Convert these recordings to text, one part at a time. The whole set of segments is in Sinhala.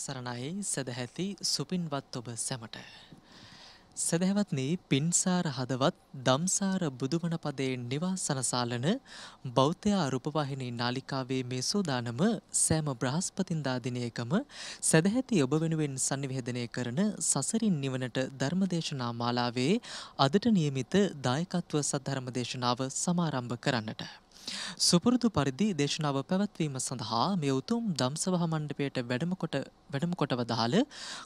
සරණයි සදැහැති සුපින්වත් ඔබ සැමට. සදහැවත්නි පින්සාර හදවත් දම්සාර බුදුවන පදයෙන් නිවාසනසාලන බෞද්ධයා රූපවාහිනී නාලිකාවේ මේ සෝදානම සෑම බ්‍රහස්පතින්දා දිනයකම සදැහැති ඔබ වෙනුවෙන් sannivedanaya කරන සසරින් නිවනට ධර්මදේශනා මාලාවේ අදට නියමිත දායකත්ව සද්ධර්මදේශනාව සමාරම්භ කරන්නට සුපුරුදු පරිදි දේශනාව පැවැත්වීම සඳහා මේ උතුම් දම්සවහ මණ්ඩපයට වැඩම කොට වැඩම කොට වදාළ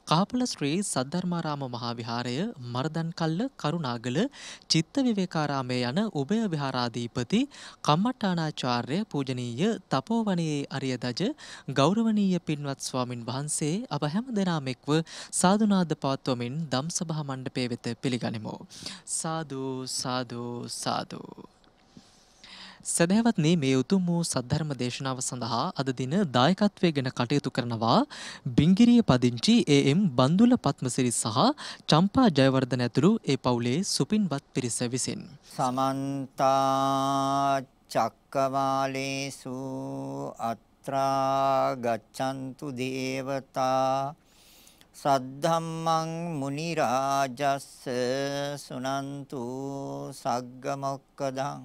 කාපල ශ්‍රී සද්ධර්මාරාම මහා විහාරය මර්දන්කල්ල කරුණාගල චිත්ත විවේකාරාමයේ යන උභය විහාරාධිපති කම්මට්ටානාචාර්ය පූජනීය තපෝවනයේ අරියදජ ගෞරවනීය පින්වත් ස්වාමින් වහන්සේ අප හැම දෙනාම එක්ව සාදුනාද පවත්වමින් දම්සභා මණ්ඩපය වෙත පිළිගනිමු. සාදු සාදු සාදු සැදැහැවත්නි මේ උතුම් වූ සද්ධර්ම දේශනාව සඳහා අද දින දායකත්වය ගැන කටයුතු කරනවා බිංගිරිය පදිංචි ඒ.එම්. බන්දුල පත්මසිරි සහ චම්පා ජයවර්ධන ඇතුළු ඒ පවුලේ සුපින්වත් පිරිස විසින් සමන්ත චක්කමාලේසු අත්‍රා ගච්ඡන්තු දේවතා සද්ධම්මං මුනි රාජස්ස සුනන්තු සග්ග මොක්කදං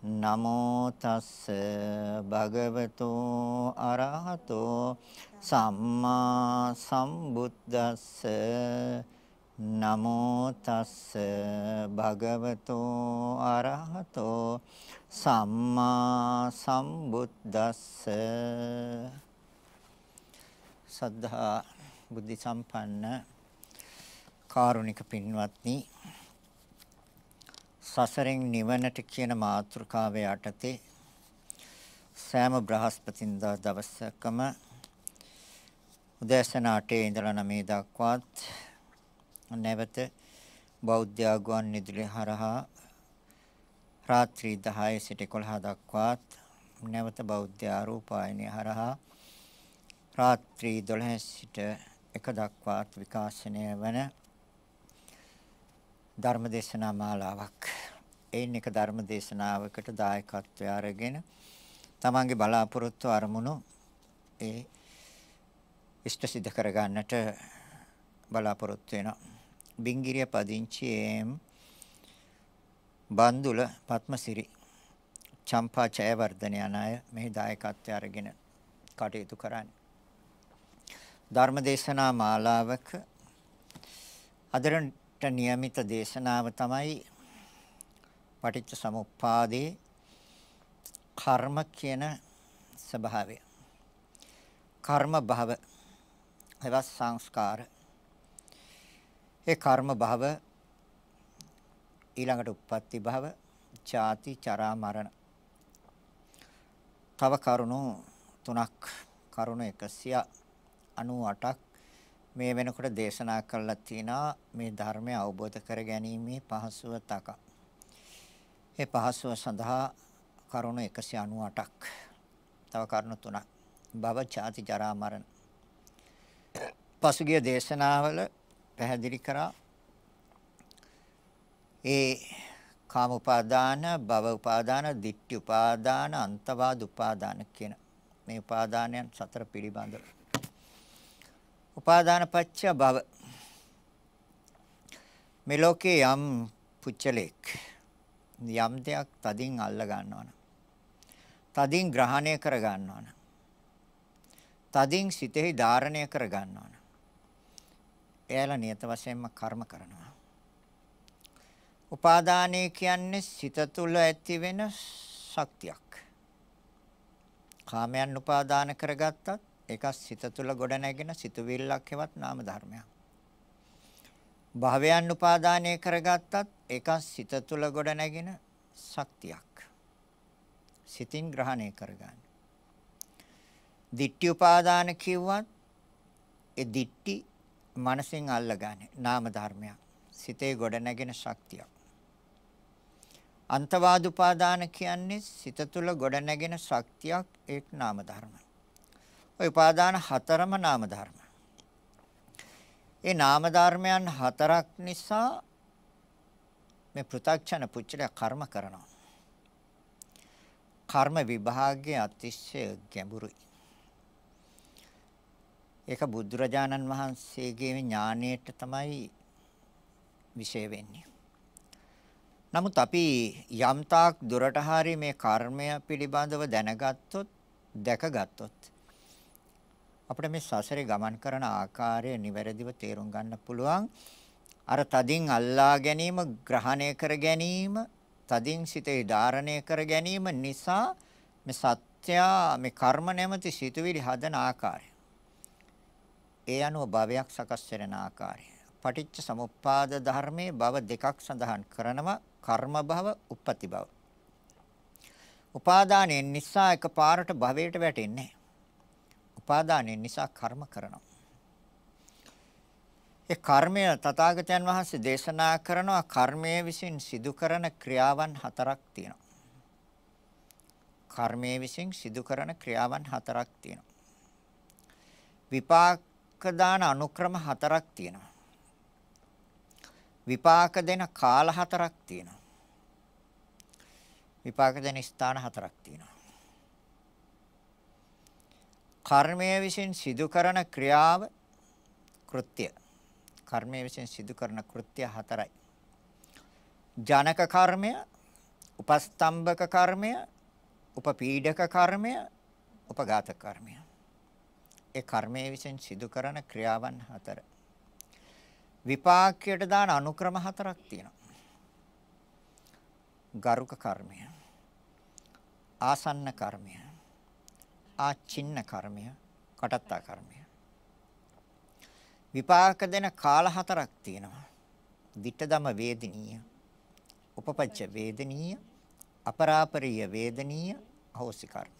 නමෝ තස්ස භගවතු අරහතෝ සම්මා සම්බුද්දස්ස. නමෝ තස්ස භගවතු අරහතෝ සම්මා සම්බුද්දස්ස. සද්ධා බුද්ධ සම්පන්න කාරුණික පින්වත්නි සසරෙන් නිවනට කියන මාතෘකාව යටතේ සෑම බ්‍රහස්පතින්දා දවසකම උදෑසන 8 ඉඳලා 9 දක්වාත් නැවත බෞද්ධ ආගුවන් නිදුලේ හරහා රාත්‍රී 10 සිට 11 දක්වාත් නැවත බෞද්ධ ආරූපායනය හරහා රාත්‍රී 12 සිට 1 දක්වාත් විකාශනය වන ධර්මදේශනා මාලාවක්. එයින් එක ධර්මදේශනාවකට දායකත්වය අරගෙන තමන්ගේ බලාපොරොත්තු අරමුණු ඒ ඉෂ්ට සිද්ධ කරගන්නට බලාපොරොත්තු වෙනවා. බිංගිරිය පදිංචි එම් බන්දුල පත්මසිරි චම්පා ජයවර්ධන යන අය මෙහි දායකත්වය අරගෙන කටයුතු කරන්නේ. ධර්මදේශනා මාලාවක අදරන් නියමිත දේශනාව තමයි පටිච්ච සමුප්පාදේ කර්ම කියන ස්වභාවය. කර්ම භව එවත් සංස්කාර. ඒ කර්ම භව ඊළඟට උප්පත්ති භව, ජාති, චරා, මරණ. තව කරුණු තුනක් කරුණු 198ක් මේ වෙනකොට දේශනා කළා තිනා මේ ධර්මය අවබෝධ කර ගැනීමේ පහසුව තක. ඒ පහසුව සඳහා කරුණු 198ක්. තව කරුණු තුනක්. භව ඡාති ජරා මරණ. පසුගිය දේශනාවල පැහැදිලි කරා ඒ කාම උපාදාන, භව උපාදාන, ditthi උපාදාන, අන්තවාද උපාදාන කියන මේ උපාදානයන් සතර පිළිබඳව උපාදාන පත්‍ය භව. මේ ලෝකේ යම් පුච්චලෙක් යම් දෙයක් තදින් අල්ල ගන්නවනම් තදින් ග්‍රහණය කර ගන්නවනම් තදින් සිතෙහි ධාරණය කර ගන්නවනම් එයාලා නියත වශයෙන්ම කර්ම කරනවා. උපාදානය කියන්නේ සිත තුළ ඇති වෙන ශක්තියක්. කාමයන් උපාදාන කරගත්තත් ඒක සිත තුළ ගොඩ නැගෙන සිතුවිල්ලක් හෙවත් නාම ධර්මයක්. භවයන් උපාදානය කරගත්තත් ඒක සිත තුළ ගොඩ නැගෙන ශක්තියක්. සිතින් ග්‍රහණය කරගන්න. ditthi උපාදාන කිව්වත් ඒ දිට්ටි මනසෙන් අල්ලගන්නේ නාම ධර්මයක්. සිතේ ගොඩ නැගෙන ශක්තියක්. අන්තවාද උපාදාන කියන්නේ සිත තුළ ගොඩ නැගෙන ශක්තියක් ඒක නාම ධර්ම. ওই උපාදාන හතරම නාම ධර්ම. ඒ නාම ධර්මයන් හතරක් නිසා මේ පෘථග්ජන පුච්චල කර්ම කරනවා. කර්ම විභාගයේ අතිශය ගැඹුරුයි. ඒක බුදුරජාණන් වහන්සේගේ ඥාණයට තමයි විශේෂ වෙන්නේ. නමුත් අපි යම්තාක් දුරට හරි මේ කර්මය පිළිබඳව දැනගත්තොත් දැකගත්තොත් අපිට මේ සසරේ ගමන් කරන ආකාරය නිවැරදිව තේරුම් ගන්න පුළුවන්. අර තදින් අල්ලා ගැනීම, ග්‍රහණය කර ගැනීම, තදින් සිතේ ධාරණය කර ගැනීම නිසා මේ සත්‍ය මේ කර්ම නැමැති සිතුවිලි හදන ආකාරය. ඒ අනුව භවයක් සකස් වෙන ආකාරය. පටිච්ච සමුප්පාද ධර්මයේ භව දෙකක් සඳහන් කරනවා කර්ම භව, උප්පති භව. උපාදානයෙන් නිසා එකපාරට භවයට වැටෙන්නේ උපාදානයෙන් නිසා කර්ම කරනවා. ඒ කර්මය තථාගතයන් වහන්සේ දේශනා කරනවා කර්මයේ විසින් සිදු කරන ක්‍රියාවන් හතරක් තියෙනවා. කර්මයේ විසින් සිදු කරන ක්‍රියාවන් හතරක් තියෙනවා. විපාක දාන අනුක්‍රම හතරක් තියෙනවා. විපාක දෙන කාල හතරක් තියෙනවා. විපාක දෙන ස්ථාන හතරක් තියෙනවා. කර්මය විසින් සිදු කරන ක්‍රියාව කෘත්‍ය. කර්මය විසින් සිදු කරන කෘත්‍ය හතරයි. ජනක කර්මය, උපස්තම්භක කර්මය, උපපීඩක කර්මය, උපඝාත කර්මය. ඒ කර්මයේ විසින් සිදු කරන ක්‍රියාවන් හතර. විපාකයට දාන අනුක්‍රම හතරක් තියෙනවා. ගරුක කර්මය. ආසන්න කර්මය. ආචින්න කර්මය. කටත්තා කර්මය. විපාක දෙන කාල හතරක් තියෙනවා. dittadama වේදිනීය. උපපච්ච වේදනීය. අපරාපරිය වේදනීය. අහෝසි කර්ම.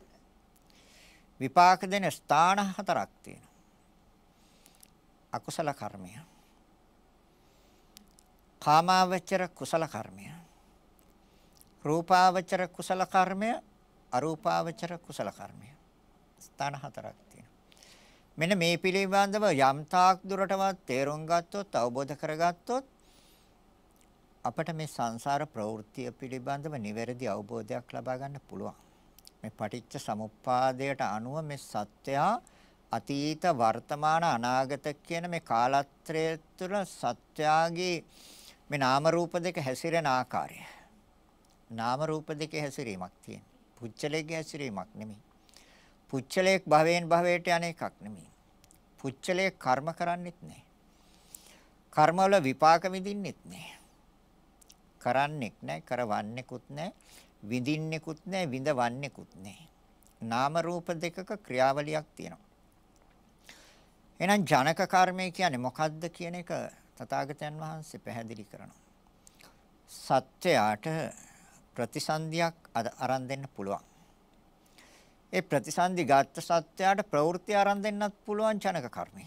විපාක දෙන ස්ථාන හතරක් තියෙනවා. අකුසල කර්මය. කාමාවචර කුසල කර්මය. රූපාවචර කුසල කර්මය, අරූපාවචර කුසල කර්මය. ස්ථාන හතරක් තියෙනවා. මෙන්න මේ පිළිබඳව යම් තාක් දුරටවත් තේරුම් ගත්තොත්, අවබෝධ කරගත්තොත් අපට මේ සංසාර ප්‍රවෘත්තිය පිළිබඳව නිවැරදි අවබෝධයක් ලබා ගන්න පුළුවන්. මේ පටිච්ච සමුප්පාදයට අනුව මේ සත්‍යය අතීත වර්තමාන අනාගත කියන මේ කාලත්‍රය තුළ සත්‍යාගේ මේ නාම රූප දෙක හැසිරෙන ආකාරය. නාම රූප දෙකේ හැසිරීමක් තියෙන. පුච්චලයේ හැසිරීමක් නෙමෙයි. පුච්චලයක් භවයෙන් භවයට යන එකක් නෙමෙයි. පුච්චලයේ කර්ම කරන්නෙත් නෑ. කර්මවල විපාක විඳින්නෙත් නෑ. කරන්නෙක් නෑ, කරවන්නෙකුත් නෑ. විඳින්නෙකුත් නැහැ විඳවන්නෙකුත් නැහැ. නාම රූප දෙකක ක්‍රියාවලියක් තියෙනවා. එහෙනම් ජනක කර්මය කියන්නේ මොකද්ද කියන එක තථාගතයන් වහන්සේ පැහැදිලි කරනවා. සත්‍යයට ප්‍රතිසන්දියක් අරන් දෙන්න පුළුවන්. ඒ ප්‍රතිසන්දි ගත්ත සත්‍යයට ප්‍රවෘත්ති අරන් දෙන්නත් පුළුවන් ජනක කර්මය.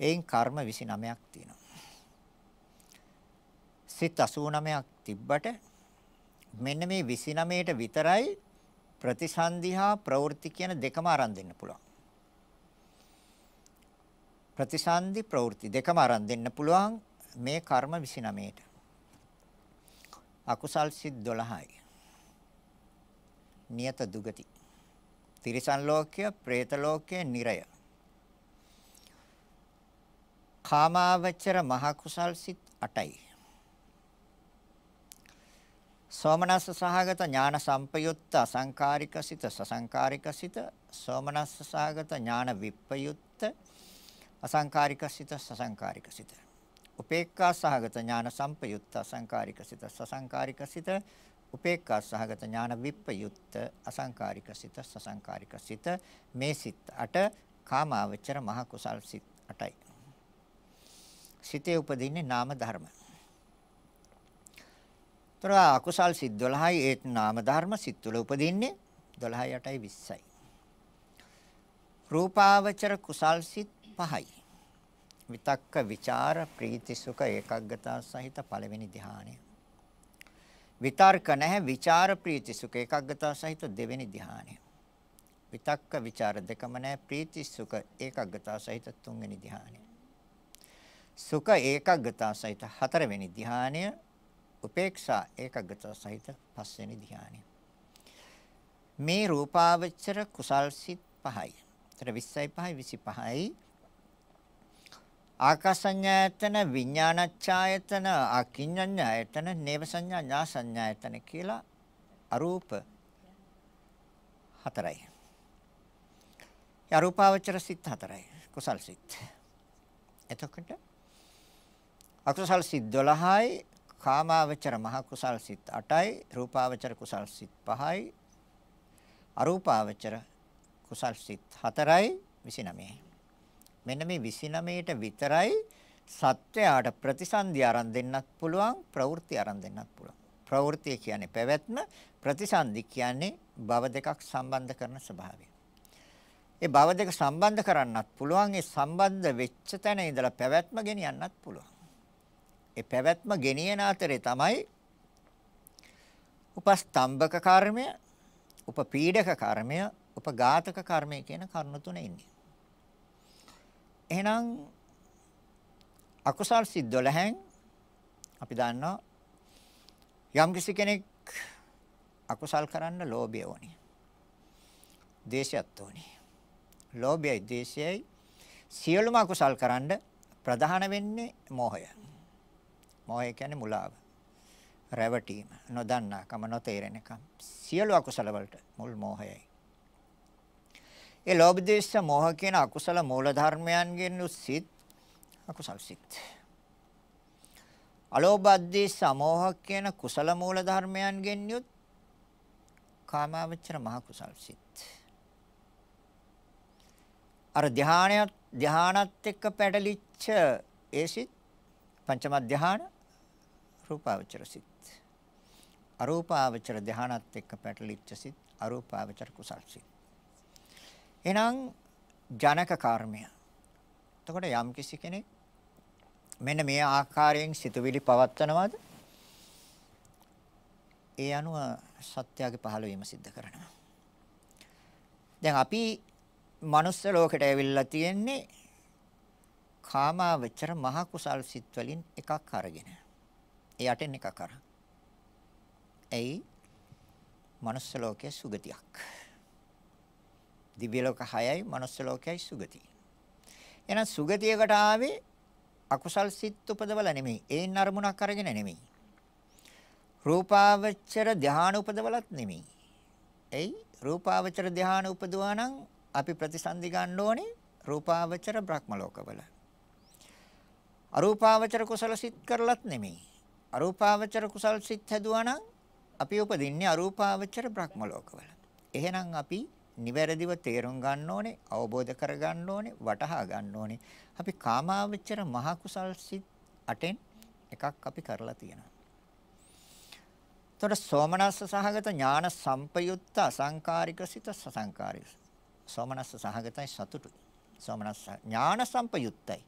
එයින් කර්ම 29ක් තියෙනවා. සිත් 89ක් තිබ්බට මෙන්න මේ 29ට විතරයි ප්‍රතිසන්දි හා ප්‍රවෘත්ති කියන දෙකම අරන් දෙන්න පුළුවන්. ප්‍රතිසන්දි ප්‍රවෘත්ති දෙකම අරන් දෙන්න පුළුවන් මේ කර්ම 29ට. අකුසල් සිත් 12යි. නියත දුගති. තිරිසන් ලෝකය, പ്രേත ලෝකය, නිරය. කාමාවචර මහ කුසල් සිත් 8යි. සෝමනස්ස සහගත ඥාන සම්පයුත්ත අසංකාරික සිත සසංකාරික සිත සෝමනස්ස සහගත ඥාන විප්පයුත්ත අසංකාරික සිත සසංකාරික සිත උපේක්ඛා සහගත ඥාන සම්පයුත්ත අසංකාරික සිත සසංකාරික සිත උපේක්ඛා සහගත ඥාන විප්පයුත්ත අසංකාරික සිත සසංකාරික සිත මේ සිත් අට කාමාවචර මහ කුසල් සිත් අටයි සිතේ උපදින්නේ නාම ධර්ම තොර අකුසල් සිත් 12යි ඒත් නාම ධර්ම සිත් තුළ උපදින්නේ 12යි 8යි 20යි. රූපාවචර කුසල් සිත් පහයි. විතක්ක ਵਿਚාර ප්‍රීති සුඛ ඒකග්ගතා සහිත පළවෙනි ධ්‍යානය. විතර්ක නැහැ විචාර ප්‍රීති සුඛ ඒකග්ගතා සහිත දෙවෙනි ධ්‍යානය. විතක්ක ਵਿਚාර දෙකම නැහැ ප්‍රීති සුඛ ඒකග්ගතා සහිත තුන්වෙනි ධ්‍යානය. සුඛ ඒකග්ගතා සහිත හතරවෙනි ධ්‍යානය උපේක්ෂා ඒකග්ගතා සහිත පස්වෙනි ධ්‍යානය. මේ රූපාවචර කුසල් සිත් පහයි. ඒතර 20යි 5යි 25යි. ආකාසඤ්ඤායතන විඥානච්ඡායතන අකිඤ්ඤඤ්ඤායතන නේව සංඥා ඥා සංඥායතන කියලා අරූප හතරයි. අරූපාවචර සිත් හතරයි. කුසල් සිත්. එතකොට අකුසල් සිත් 12යි කාමාවචර මහ කුසල් සිත් 8යි රූපාවචර කුසල් සිත් 5යි අරූපාවචර කුසල් සිත් 4යි 29යි. මෙන්න මේ 29ට විතරයි සත්වයාට ප්‍රතිසන්දි ආරම්භ දෙන්නත් පුළුවන් ප්‍රවෘත්ති ආරම්භ දෙන්නත් පුළුවන්. ප්‍රවෘත්තිය කියන්නේ පැවැත්ම ප්‍රතිසන්දි කියන්නේ භව දෙකක් සම්බන්ධ කරන ස්වභාවය. ඒ භව දෙක සම්බන්ධ කරන්නත් පුළුවන් ඒ සම්බන්ධ වෙච්ච තැන ඉඳලා පැවැත්ම ගෙනියන්නත් පුළුවන්. ඒ පැවැත්ම ගෙනියන අතරේ තමයි උපස්තම්භක කර්මය උපපීඩක කර්මය, උපඝාතක කර්මය කියන කරුණු තුන ඉන්නේ. එහෙනම් අකුසල් සිත් 12න් අපි දන්නවා යම් කිසි කෙනෙක් අකුසල් කරන්න ලෝභය ඕනේ. දේශයත් ඕනේ. ලෝභයයි දේශයයි සියලුම අකුසල් කරන්න ප්‍රධාන වෙන්නේ මෝහය. මෝහය කියන්නේ මුලාව. රැවටීම, නොදන්නාකම, නොතේරෙනකම. සියලු අකුසල වලට මුල් මෝහයයි. ඒ ලෝභ දේශ මොහ කියන අකුසල මූල ධර්මයන්ගෙන් උසිත අකුසල් සිත්. අලෝභ දේශ මොහ කියන කුසල මූල ධර්මයන්ගෙන් යුත් කාමාවචර මහ කුසල් සිත්. අර ධානයත් ධානත් එක්ක පැටලිච්ච ඒ සිත් පංචම ධාන රූපාවචර සිත්. අරූපාවචර ධානත් එක්ක පැටලිච්ච සිත් අරූපාවචර කුසල් සිත්. එහෙනම් ජනක කර්මය. එතකොට යම් කිසි කෙනෙක් මෙන්න මේ ආකාරයෙන් සිතුවිලි පවත්නවාද? ඒ අනුව සත්‍යයේ පහළ වීම සිද්ධ කරනවා. දැන් අපි මනුස්ස ලෝකෙට ඇවිල්ලා තියෙන්නේ කාමාවචර මහ කුසල් සිත් වලින් එකක් අරගෙන. ඒ යටෙන් එකක් අරන්. ඇයි? මනුස්ස ලෝකයේ සුගතියක්. දිව්‍ය ලෝක 6යි මනුස්ස ලෝකයයි සුගතිය. එහෙනම් සුගතියකට ආවේ අකුසල් සිත් උපදවල නෙමෙයි. ඒන් අරමුණක් අරගෙන නෙමෙයි. රූපාවචර ධානය උපදවලත් නෙමෙයි. එයි රූපාවචර ධානය උපදවා නම් අපි ප්‍රතිසන්දි ගන්න ඕනේ රූපාවචර බ්‍රහ්ම ලෝකවල. අරූපාවචර කුසල සිත් කරලත් නෙමෙයි. අරූපාවචර කුසල් සිත් හැදුවා නම් අපි උපදින්නේ අරූපාවචර බ්‍රහ්ම ලෝකවල. එහෙනම් අපි නිවැරදිව තේරුම් ගන්න ඕනේ, අවබෝධ කර ගන්න ඕනේ, වටහා ගන්න ඕනේ. අපි කාමාවචර මහ කුසල් සිත් අටෙන් එකක් අපි කරලා තියෙනවා. එතකොට සෝමනස්ස සහගත ඥාන සම්පයුත්ත අසංකාරික සිත සසංකාරික. සෝමනස්ස සහගතයි සතුටුයි. සෝමනස්ස ඥාන සම්පයුත්තයි.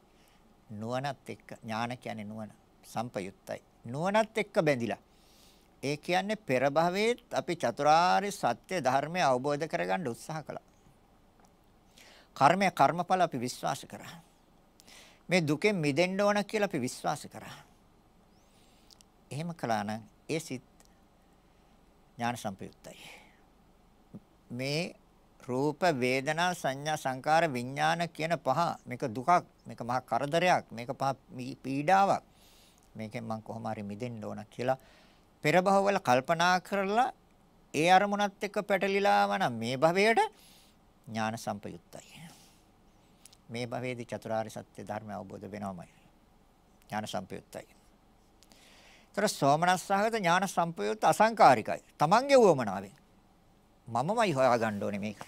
නුවණත් එක්ක ඥාන කියන්නේ නුවණ සම්පයුත්තයි. නුවණත් එක්ක බැඳිලා. ඒ කියන්නේ පෙර භවයේත් අපි චතුරාර්ය සත්‍ය ධර්මය අවබෝධ කරගන්න උත්සාහ කළා. කර්මය කර්මඵල අපි විශ්වාස කරා. මේ දුකෙන් මිදෙන්න ඕන කියලා අපි විශ්වාස කරා. එහෙම කළා නම් ඒ සිත් ඥාන සම්පයුක්තයි. මේ රූප වේදනා සංඥා සංකාර විඥාන කියන පහ මේක දුකක් මේක මහා කරදරයක් මේක පහ පීඩාවක් මේකෙන් මම කොහොම හරි මිදෙන්න ඕන කියලා පෙර භවවල කල්පනා කරලා ඒ අරමුණත් එක්ක පැටලිලා වනම් මේ භවයට ඥාන සම්පයුක්තයි. මේ භවයේදී චතුරාර්ය සත්‍ය ධර්මය අවබෝධ වෙනවමයි. ඥාන සම්පයුක්තයි. ତර සෝමනස්සහගත ඥාන සම්පයුක්ත අසංකාරිකයි. Tamange උවමනාවෙන් මමමයි හොයාගන්න ඕනේ මේක.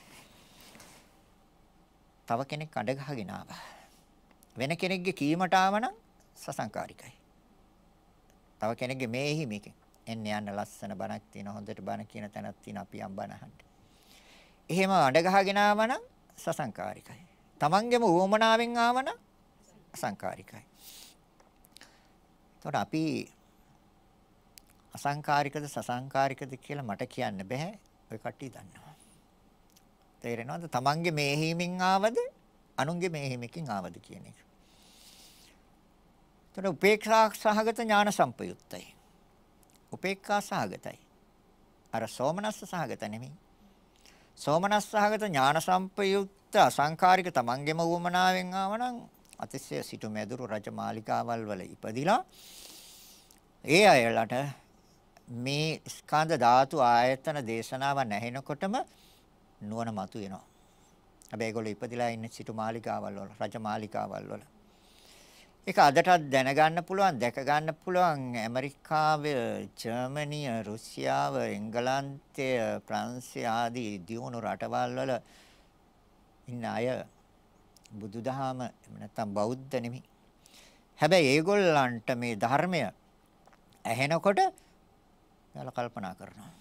තව කෙනෙක් අඩ ගහගෙන ආවා. වෙන කෙනෙක්ගේ කීමට ආවනම් සසංකාරිකයි. තව කෙනෙක්ගේ මේහි මේකෙන් එන්න යන්න ලස්සන බණක් තියෙන හොඳට බණ කියන තැනක් තියෙන අපි යම් බණ අහන්න. එහෙම අඬ ගහගෙන ආවනම් සසංකාරිකයි. තමන්ගේම උවමනාවෙන් ආවන අසංකාරිකයි. එතකොට අපි අසංකාරිකද සසංකාරිකද කියලා මට කියන්න බෑ. ඔය කට්ටිය දන්නවා. තේරෙනවද? තමන්ගේ මේහිමින් ආවද අනුන්ගේ මේහිමකින් ආවද කියන එක. එතකොට උපේක්ෂා සහගත ඥාන සම්පයුත්තයි. උපේක්ඛා සහගතයි. අර සෝමනස්ස සහගත නෙමෙයි. සෝමනස්ස සහගත ඥාන සම්පයුක්ත අසංකාරික තමන්ගේම වුමනාවෙන් ආවනම් අතිශය සිටු මෙදුරු රජමාලිකාවල් වල ඉපදිලා ඒ අයලට මේ ස්කන්ධ ධාතු ආයතන දේශනාව නැහෙනකොටම නුවණ මතුවෙනවා. හැබැයි ඒගොල්ලෝ ඉපදිලා ඉන්නේ සිටු මාලිකාවල් වල රජ මාලිකාවල් වල. ඒක අදටත් දැනගන්න පුළුවන්, දැක ගන්න පුළුවන් ඇමරිකාවේ, ජර්මනිය, රුසියාව, එංගලන්තය, ප්‍රංශය ආදී දියුණු රටවල් වල ඉන්න අය බුදුදහම නැත්තම් බෞද්ධ නෙමෙයි. හැබැයි ඒගොල්ලන්ට මේ ධර්මය ඇහෙනකොට එයාලා කල්පනා කරනවා.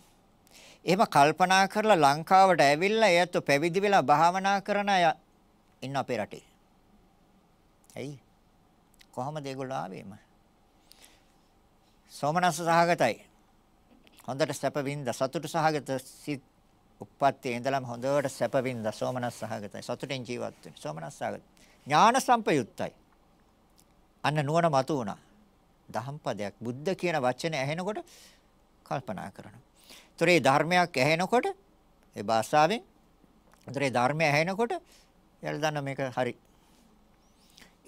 එහෙම කල්පනා කරලා ලංකාවට ඇවිල්ලා එයත් පැවිදි වෙලා භාවනා කරන අය ඉන්න අපේ රටේ. ඇයි? කොහොමද ඒගොල්ලෝ ආවේම? සෝමනස්ස සහගතයි. හොඳට සැප වින්ද සතුට සහගත සිත් උප්පත්තියේ ඉඳලම හොඳට සැප වින්ද සෝමනස්ස සහගතයි. සතුටෙන් ජීවත් වෙන සෝමනස්ස සහගත. ඥාන සම්පයුත්තයි. අන්න නුවණ මතු වුණා. දහම් පදයක් බුද්ධ කියන වචනේ ඇහෙනකොට කල්පනා කරනවා. ඒතර ඒ ධර්මයක් ඇහෙනකොට ඒ භාෂාවෙන් ඒතර ඒ ධර්මය ඇහෙනකොට එයාලා දන්න මේක හරි.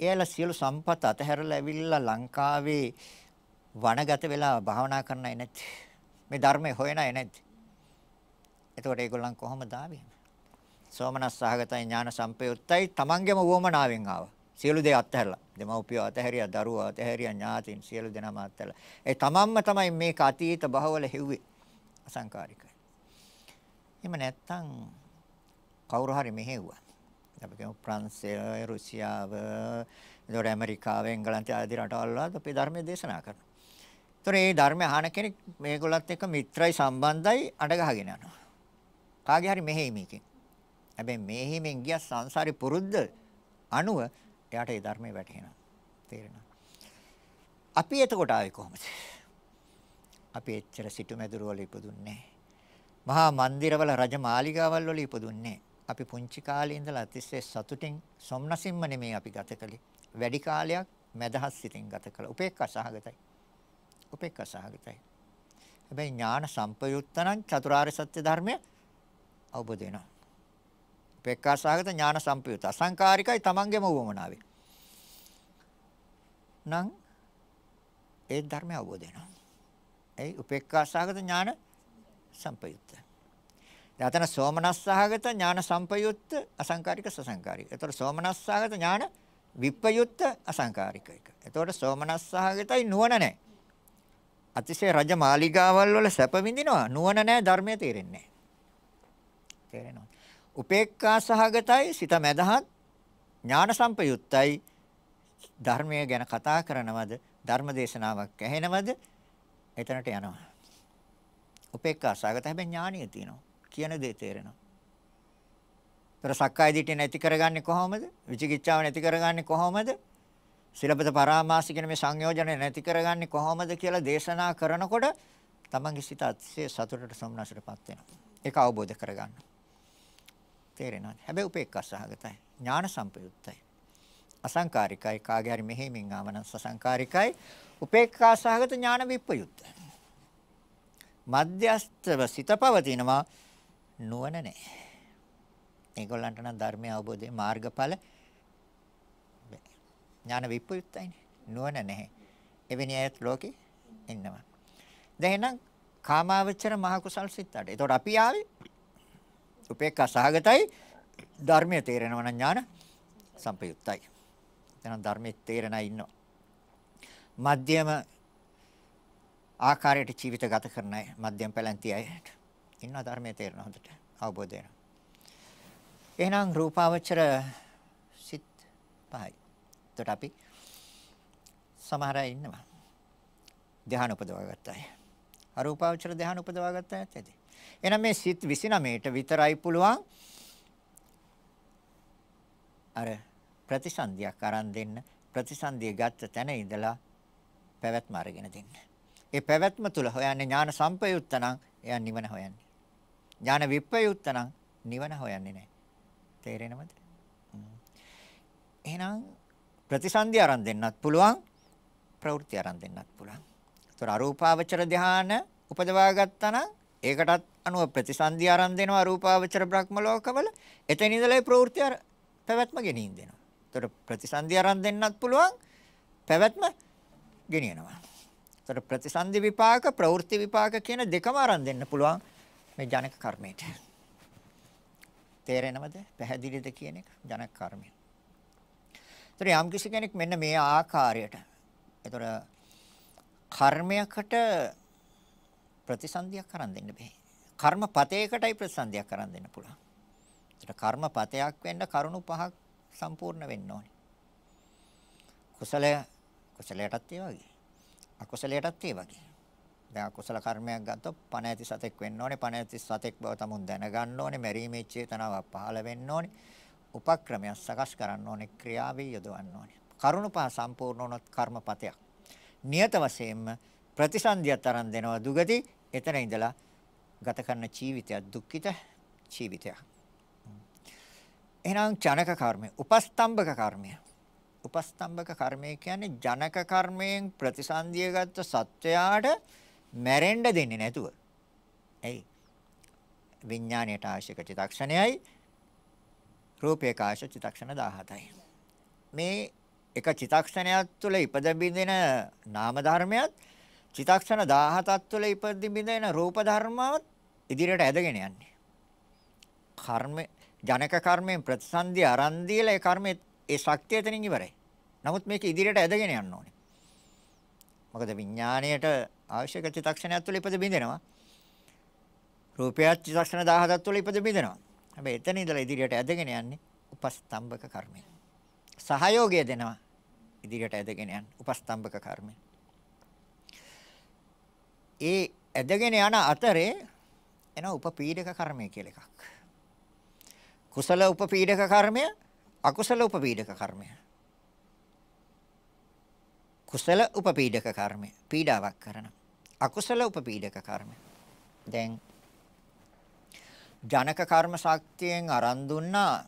එයාලා සියලු සම්පත් අතහැරලා ඇවිල්ලා ලංකාවේ වනගත වෙලා භාවනා කරන්නයි නැති. මේ ධර්මය හොයනයි නැති. එතකොට ඒගොල්ලන් කොහොමද ආවේ? සෝමනස් සහගතයි ඥාන සම්පයුත්තයි තමන්ගේම වොමනාවෙන් ආවා. සියලු දේ අත්හැරලා. දෙමව්පියෝ අතහැරියා, දරුවෝ අතහැරියා, ඥාතීන් සියලු දෙනාම අත්හැරලා. ඒ තමන්ම තමයි මේක අතීත භවවල හෙව්වේ. අසංකාරිකයි. එහෙම නැත්තම් කවුරු හරි මෙහෙව්වා. අපි කියමු ප්‍රංශය, රුසියාව, ඒතකොට ඇමරිකාව, එංගලන්තය ආදී රටවල් වල අපි ධර්මයේ දේශනා කරනවා. ඒතකොට මේ ධර්මය අහන කෙනෙක් මේගොල්ලත් එක්ක මිත්‍රයි සම්බන්ධයි අඬ ගහගෙන යනවා. කාගේ හරි මෙහෙයීමකින්. හැබැයි මෙහෙයීමෙන් ගිය සංසාරේ පුරුද්ද අනුව එයාට ඒ ධර්මයේ වැටහෙනවා. තේරෙනවා. අපි එතකොට ආවේ කොහොමද? අපි එච්චර සිටුමැදුරු වල ඉපදුන්නේ මහා මන්දිරවල රජ මාලිගාවල් වල ඉපදුන්නේ අපි පුංචි කාලේ ඉඳලා අතිශය සතුටින් සොම්නසින්ම නෙමෙයි අපි ගත කළේ. වැඩි කාලයක් මදහස් සිතින් ගත කළා. උපේක්ඛා සහගතයි. උපේක්ඛා සහගතයි. හැබැයි ඥාන සම්පයුත්තනම් චතුරාර්ය සත්‍ය ධර්මය අවබෝධ වෙනවා. උපේක්ඛා සහගත ඥාන සම්පයුත්ත අසංකාරිකයි තමන්ගේම වුවමනාවේ. නම් ඒ ධර්මය අවබෝධ වෙනවා. ඒ උපේක්ඛා සහගත ඥාන සම්පයුත්ත. දැන් සෝමනස් සහගත ඥාන සම්පයුත්ත අසංකාරික සසංකාරික. ඒතකොට සෝමනස් සහගත ඥාන විප්පයුත්ත අසංකාරික එක. ඒතකොට සෝමනස් සහගතයි නුවණ නැහැ. අතිශය රජ මාලිගාවල් වල සැප විඳිනවා නුවණ නැහැ ධර්මයේ තේරෙන්නේ නැහැ. තේරෙනවද? උපේක්ඛා සහගතයි සිත මැදහත් ඥාන සම්පයුත්තයි ධර්මය ගැන කතා කරනවද ධර්ම දේශනාවක් ඇහෙනවද එතනට යනවා. උපේක්ඛා සහගත හැබැයි ඥානිය තියෙනවා. කියන දේ තේරෙනවා. ତර සක්කාය දිට්ඨිය නැති කරගන්නේ කොහොමද? විචිකිච්ඡාව නැති කරගන්නේ කොහොමද? සිලබත පරාමාස කියන මේ සංයෝජන නැති කරගන්නේ කොහොමද කියලා දේශනා කරනකොට තමන්ගේ සිත අතිශය සතුටට සම්නසටපත් වෙනවා. ඒක අවබෝධ කරගන්න. තේරෙනවද? හැබැයි උපේක්ඛා සහගතයි. ඥාන සම්පයුක්තයි. අසංකාරිකයි කාගේ හරි මෙහෙමින් ආවනම් සසංකාරිකයි. උපේක්ඛා සහගත ඥාන විප්පයුක්තයි. මධ්‍යස්තව සිත පවතිනවා නුවණ නැහැ. ඒගොල්ලන්ට නම් ධර්මය අවබෝධයේ මාර්ගඵල ඥාන විප්‍රයුක්තයිනේ. නුවණ නැහැ. එවැනි අයත් ලෝකේ ඉන්නවා. දැන් එහෙනම් කාමාවචර මහ කුසල් සිත් අට. ඒතකොට අපි ආවේ උපේක්ඛා සහගතයි ධර්මයේ තේරෙනවා නම් ඥාන සම්පයුක්තයි. එහෙනම් ධර්මයේ තේරෙන අය ඉන්නවා. මධ්‍යම ආකාරයට ජීවිත ගත කරන අය මධ්‍යම පැලැන්ති අයට ඉන්නවා ධර්මයේ තේරෙන හොඳට අවබෝධ වෙනවා. එහෙනම් රූපාවචර සිත් පහයි. එතකොට අපි සමහර අය ඉන්නවා. ධ්‍යාන උපදවා ගත්ත අය. අරූපාවචර ධ්‍යාන උපදවා ගත්ත අයත් ඇති. එහෙනම් මේ සිත් 29ට විතරයි පුළුවන් අර ප්‍රතිසන්දියක් අරන් දෙන්න ප්‍රතිසන්දිය ගත්ත තැන ඉඳලා පැවැත්ම අරගෙන දෙන්න. ඒ පැවැත්ම තුල හොයන්නේ ඥාන සම්පයුත්ත නම් එයා නිවන හොයන්නේ. ඥාන විප්‍රයුක්ත නම් නිවන හොයන්නේ නැහැ. තේරෙනවද? එහෙනම් ප්‍රතිසන්දි ආරම්භ දෙන්නත් පුළුවන් ප්‍රවෘත්ති ආරම්භ දෙන්නත් පුළුවන්. ඒතර අරූපාවචර ධානය උපදවා ගත්තා නම් ඒකටත් අනුව ප්‍රතිසන්දි ආරම්භ දෙනවා අරූපාවචර බ්‍රහ්ම ලෝකවල. එතන ඉඳලා ප්‍රවෘත්ති පැවැත්ම ගෙනින් දෙනවා. ඒතර ප්‍රතිසන්දි ආරම්භ දෙන්නත් පුළුවන් පැවැත්ම ගෙනියනවා. ඒතර ප්‍රතිසන්දි විපාක ප්‍රවෘත්ති විපාක කියන දෙකම ආරම්භ දෙන්න පුළුවන්. මේ ජනක කර්මයට. තේරෙනවද? පැහැදිලිද කියන එක ජනක කර්මය. ඒතර යම් කිසි කෙනෙක් මෙන්න මේ ආකාරයට ඒතර කර්මයකට ප්‍රතිසන්දියක් කරන් දෙන්න බෑ. කර්මපතයකටයි ප්‍රතිසන්දියක් කරන් දෙන්න පුළුවන්. ඒතර කර්මපතයක් වෙන්න කරුණු පහක් සම්පූර්ණ වෙන්න ඕනේ. කුසලය කුසලයටත් ඒ වගේ. අකුසලයටත් ඒ වගේ. දැන් අකුසල කර්මයක් ගත්තොත් පණ ඇති සතෙක් වෙන්න ඕනේ. පණ ඇති සතෙක් බව තමුන් දැනගන්න ඕනේ. මැරීමේ චේතනාවක් පහළ වෙන්න ඕනේ. උපක්‍රමයක් සකස් කරන්න ඕනේ. ක්‍රියාවේ යොදවන්න ඕනේ. කරුණ පහ සම්පූර්ණ වුණොත් කර්මපතයක්. නියත වශයෙන්ම ප්‍රතිසන්දියක් තරම් දෙනවා දුගති. එතන ඉඳලා ගත කරන ජීවිතයක් දුක්ඛිත ජීවිතයක්. එහෙනම් ජනක කර්මය, උපස්තම්භක කර්මය. උපස්තම්භක කර්මය කියන්නේ ජනක කර්මයෙන් ප්‍රතිසන්දිය ගත්ත සත්වයාට මැරෙන්න දෙන්නේ නැතුව. ඇයි? විඥාණයට අවශ්‍ය චිත්තක්ෂණයයි රූපේක අවශ්‍ය චිත්තක්ෂණ 17යි. මේ එක චිත්තක්ෂණයක් තුළ ඉපද බින්දෙන නාම ධර්මයක් චිත්තක්ෂණ 17ක් තුළ ඉපද බින්දෙන රූප ධර්මවත් ඉදිරියට ඇදගෙන යන්නේ. කර්ම ජනක කර්මයෙන් ප්‍රතිසන්දිය අරන් දීලා ඒ කර්මයේ ඒ ශක්තිය එතනින් ඉවරයි. නමුත් මේක ඉදිරියට ඇදගෙන යන්න ඕනේ. මොකද විඥාණයට අවශ්‍යක චිත්තක්ෂණයක් තුළ ඉපද බින්දෙනවා. රූපයත් චිත්තක්ෂණ 17ක් තුළ ඉපද බින්දෙනවා. හැබැයි එතන ඉඳලා ඉදිරියට ඇදගෙන යන්නේ උපස්තම්භක කර්මය. සහයෝගය දෙනවා ඉදිරියට ඇදගෙන යන උපස්තම්භක කර්මය. ඒ ඇදගෙන යන අතරේ එන උපපීඩක කර්මය කියලා එකක්. කුසල උපපීඩක කර්මය, අකුසල උපපීඩක කර්මය. කුසල උපපීඩක කර්මය පීඩාවක් කරන අකුසල උපපීඩක කර්මය දැන් ජනක කර්ම ශක්තියෙන් අරන් දුන්නා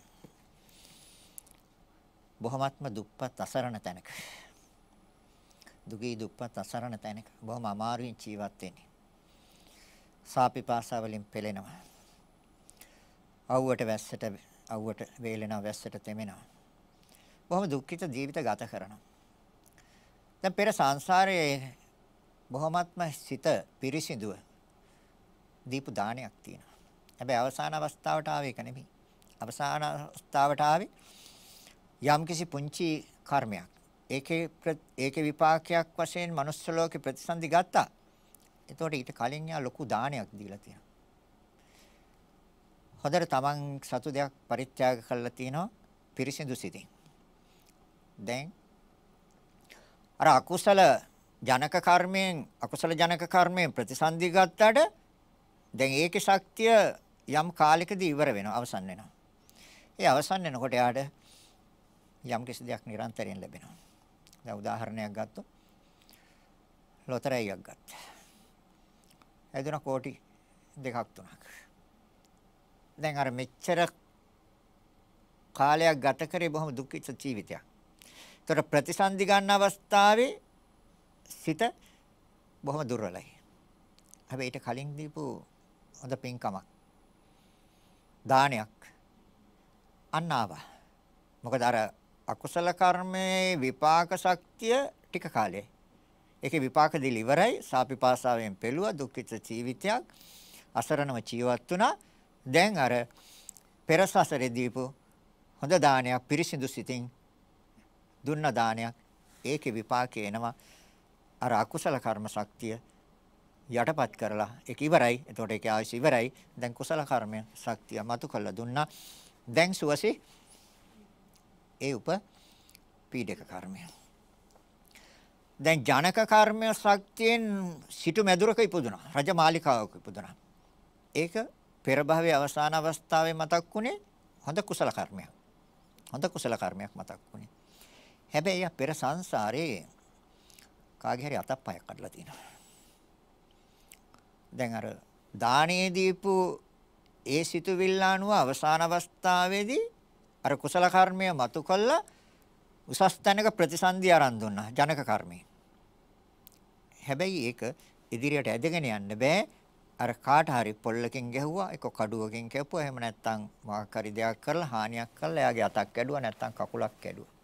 බොහොමත්ම දුප්පත් අසරණ තැනක. දුගී දුප්පත් අසරණ තැනක. බොහොම අමාරුවෙන් ජීවත් වෙන්නේ. සාපිපාසා වලින් පෙළෙනවා. අවුවට වැස්සට අවුවට වේලෙනවා වැස්සට තෙමෙනවා. බොහොම දුක්ඛිත ජීවිත ගත කරනවා. දැන් පෙර සංසාරයේ බොහොමත්ම සිත පිරිසිදුව දීපු දානයක් තියෙනවා. හැබැයි අවසාන අවස්ථාවට ආවේ ඒක නෙමෙයි. අවසාන අවස්ථාවට ආවේ යම්කිසි පුංචි කර්මයක්. ඒකේ ඒකේ විපාකයක් වශයෙන් manuss ලෝකේ ප්‍රතිසන්දි ගත්තා. එතකොට ඊට කලින් යා ලොකු දානයක් දීලා තියෙනවා. හොඳට තමන් සතු දෙයක් පරිත්‍යාග කළා තියෙනවා පිරිසිදු සිතින්. දැන් අර අකුසල ජනක කර්මයෙන් අකුසල ජනක කර්මයෙන් ප්‍රතිසන්දි ගත්තට දැන් ඒකේ ශක්තිය යම් කාලයකදී ඉවර වෙනවා අවසන් වෙනවා. ඒ අවසන් වෙනකොට යාට යම් කිසි දෙයක් නිරන්තරයෙන් ලැබෙනවා. දැන් උදාහරණයක් ගත්තොත් ලොතරැයියක් ගත්තා. එදින කෝටි දෙකක් තුනක්. දැන් අර මෙච්චර කාලයක් ගත කරේ බොහොම දුක්ඛිත ජීවිතයක්. ඒතර ප්‍රතිසන්දි ගන්න අවස්ථාවේ සිත බොහොම දුර්වලයි. හැබැයි ඊට කලින් දීපු හොඳ පින්කමක් දානයක් අන්න ආවා. මොකද අර අකුසල කර්මයේ විපාක ශක්තිය ටික කාලේ. ඒකේ විපාක දෙල ඉවරයි. සාපිපාසාවෙන් පෙළුවා දුක්ඛිත ජීවිතයක් අසරණව ජීවත් වුණා. දැන් අර පෙර සසරේ දීපු හොඳ දානයක් පිරිසිදු සිතින් දුන්න දානයක් ඒකේ විපාකේ එනවා අර අකුසල කර්ම ශක්තිය යටපත් කරලා ඒක ඉවරයි. එතකොට ඒකේ ආයස ඉවරයි. දැන් කුසල කර්මය ශක්තිය මතු කළා දුන්නා. දැන් සුවසේ ඒ උප පීඩක කර්මය. දැන් ජනක කර්මය ශක්තියෙන් සිටු මැදුරක ඉපදුනා. රජ මාලිකාවක ඉපදුනා. ඒක පෙර භවයේ අවසාන අවස්ථාවේ මතක් වුණේ හොඳ කුසල කර්මයක්. හොඳ කුසල කර්මයක් මතක් වුණේ. හැබැයි පෙර සංසාරේ කාගේ හරි අතක් පයක් කඩලා තියෙනවා. දැන් අර දානේ දීපු ඒ සිතුවිල්ල අනුව අවසාන අවස්ථාවේදී අර කුසල කර්මය මතු කළා උසස් තැනක ප්‍රතිසන්දි ආරම්භ දුන්නා ජනක කර්මයෙන්. හැබැයි ඒක ඉදිරියට ඇදගෙන යන්න බෑ. අර කාට හරි පොල්ලකින් ගැහුවා, එක කඩුවකින් කැපුවා, එහෙම නැත්නම් මොකක් හරි දෙයක් කරලා හානියක් කළා, එයාගේ අතක් කැඩුවා, නැත්නම් කකුලක් කැඩුවා.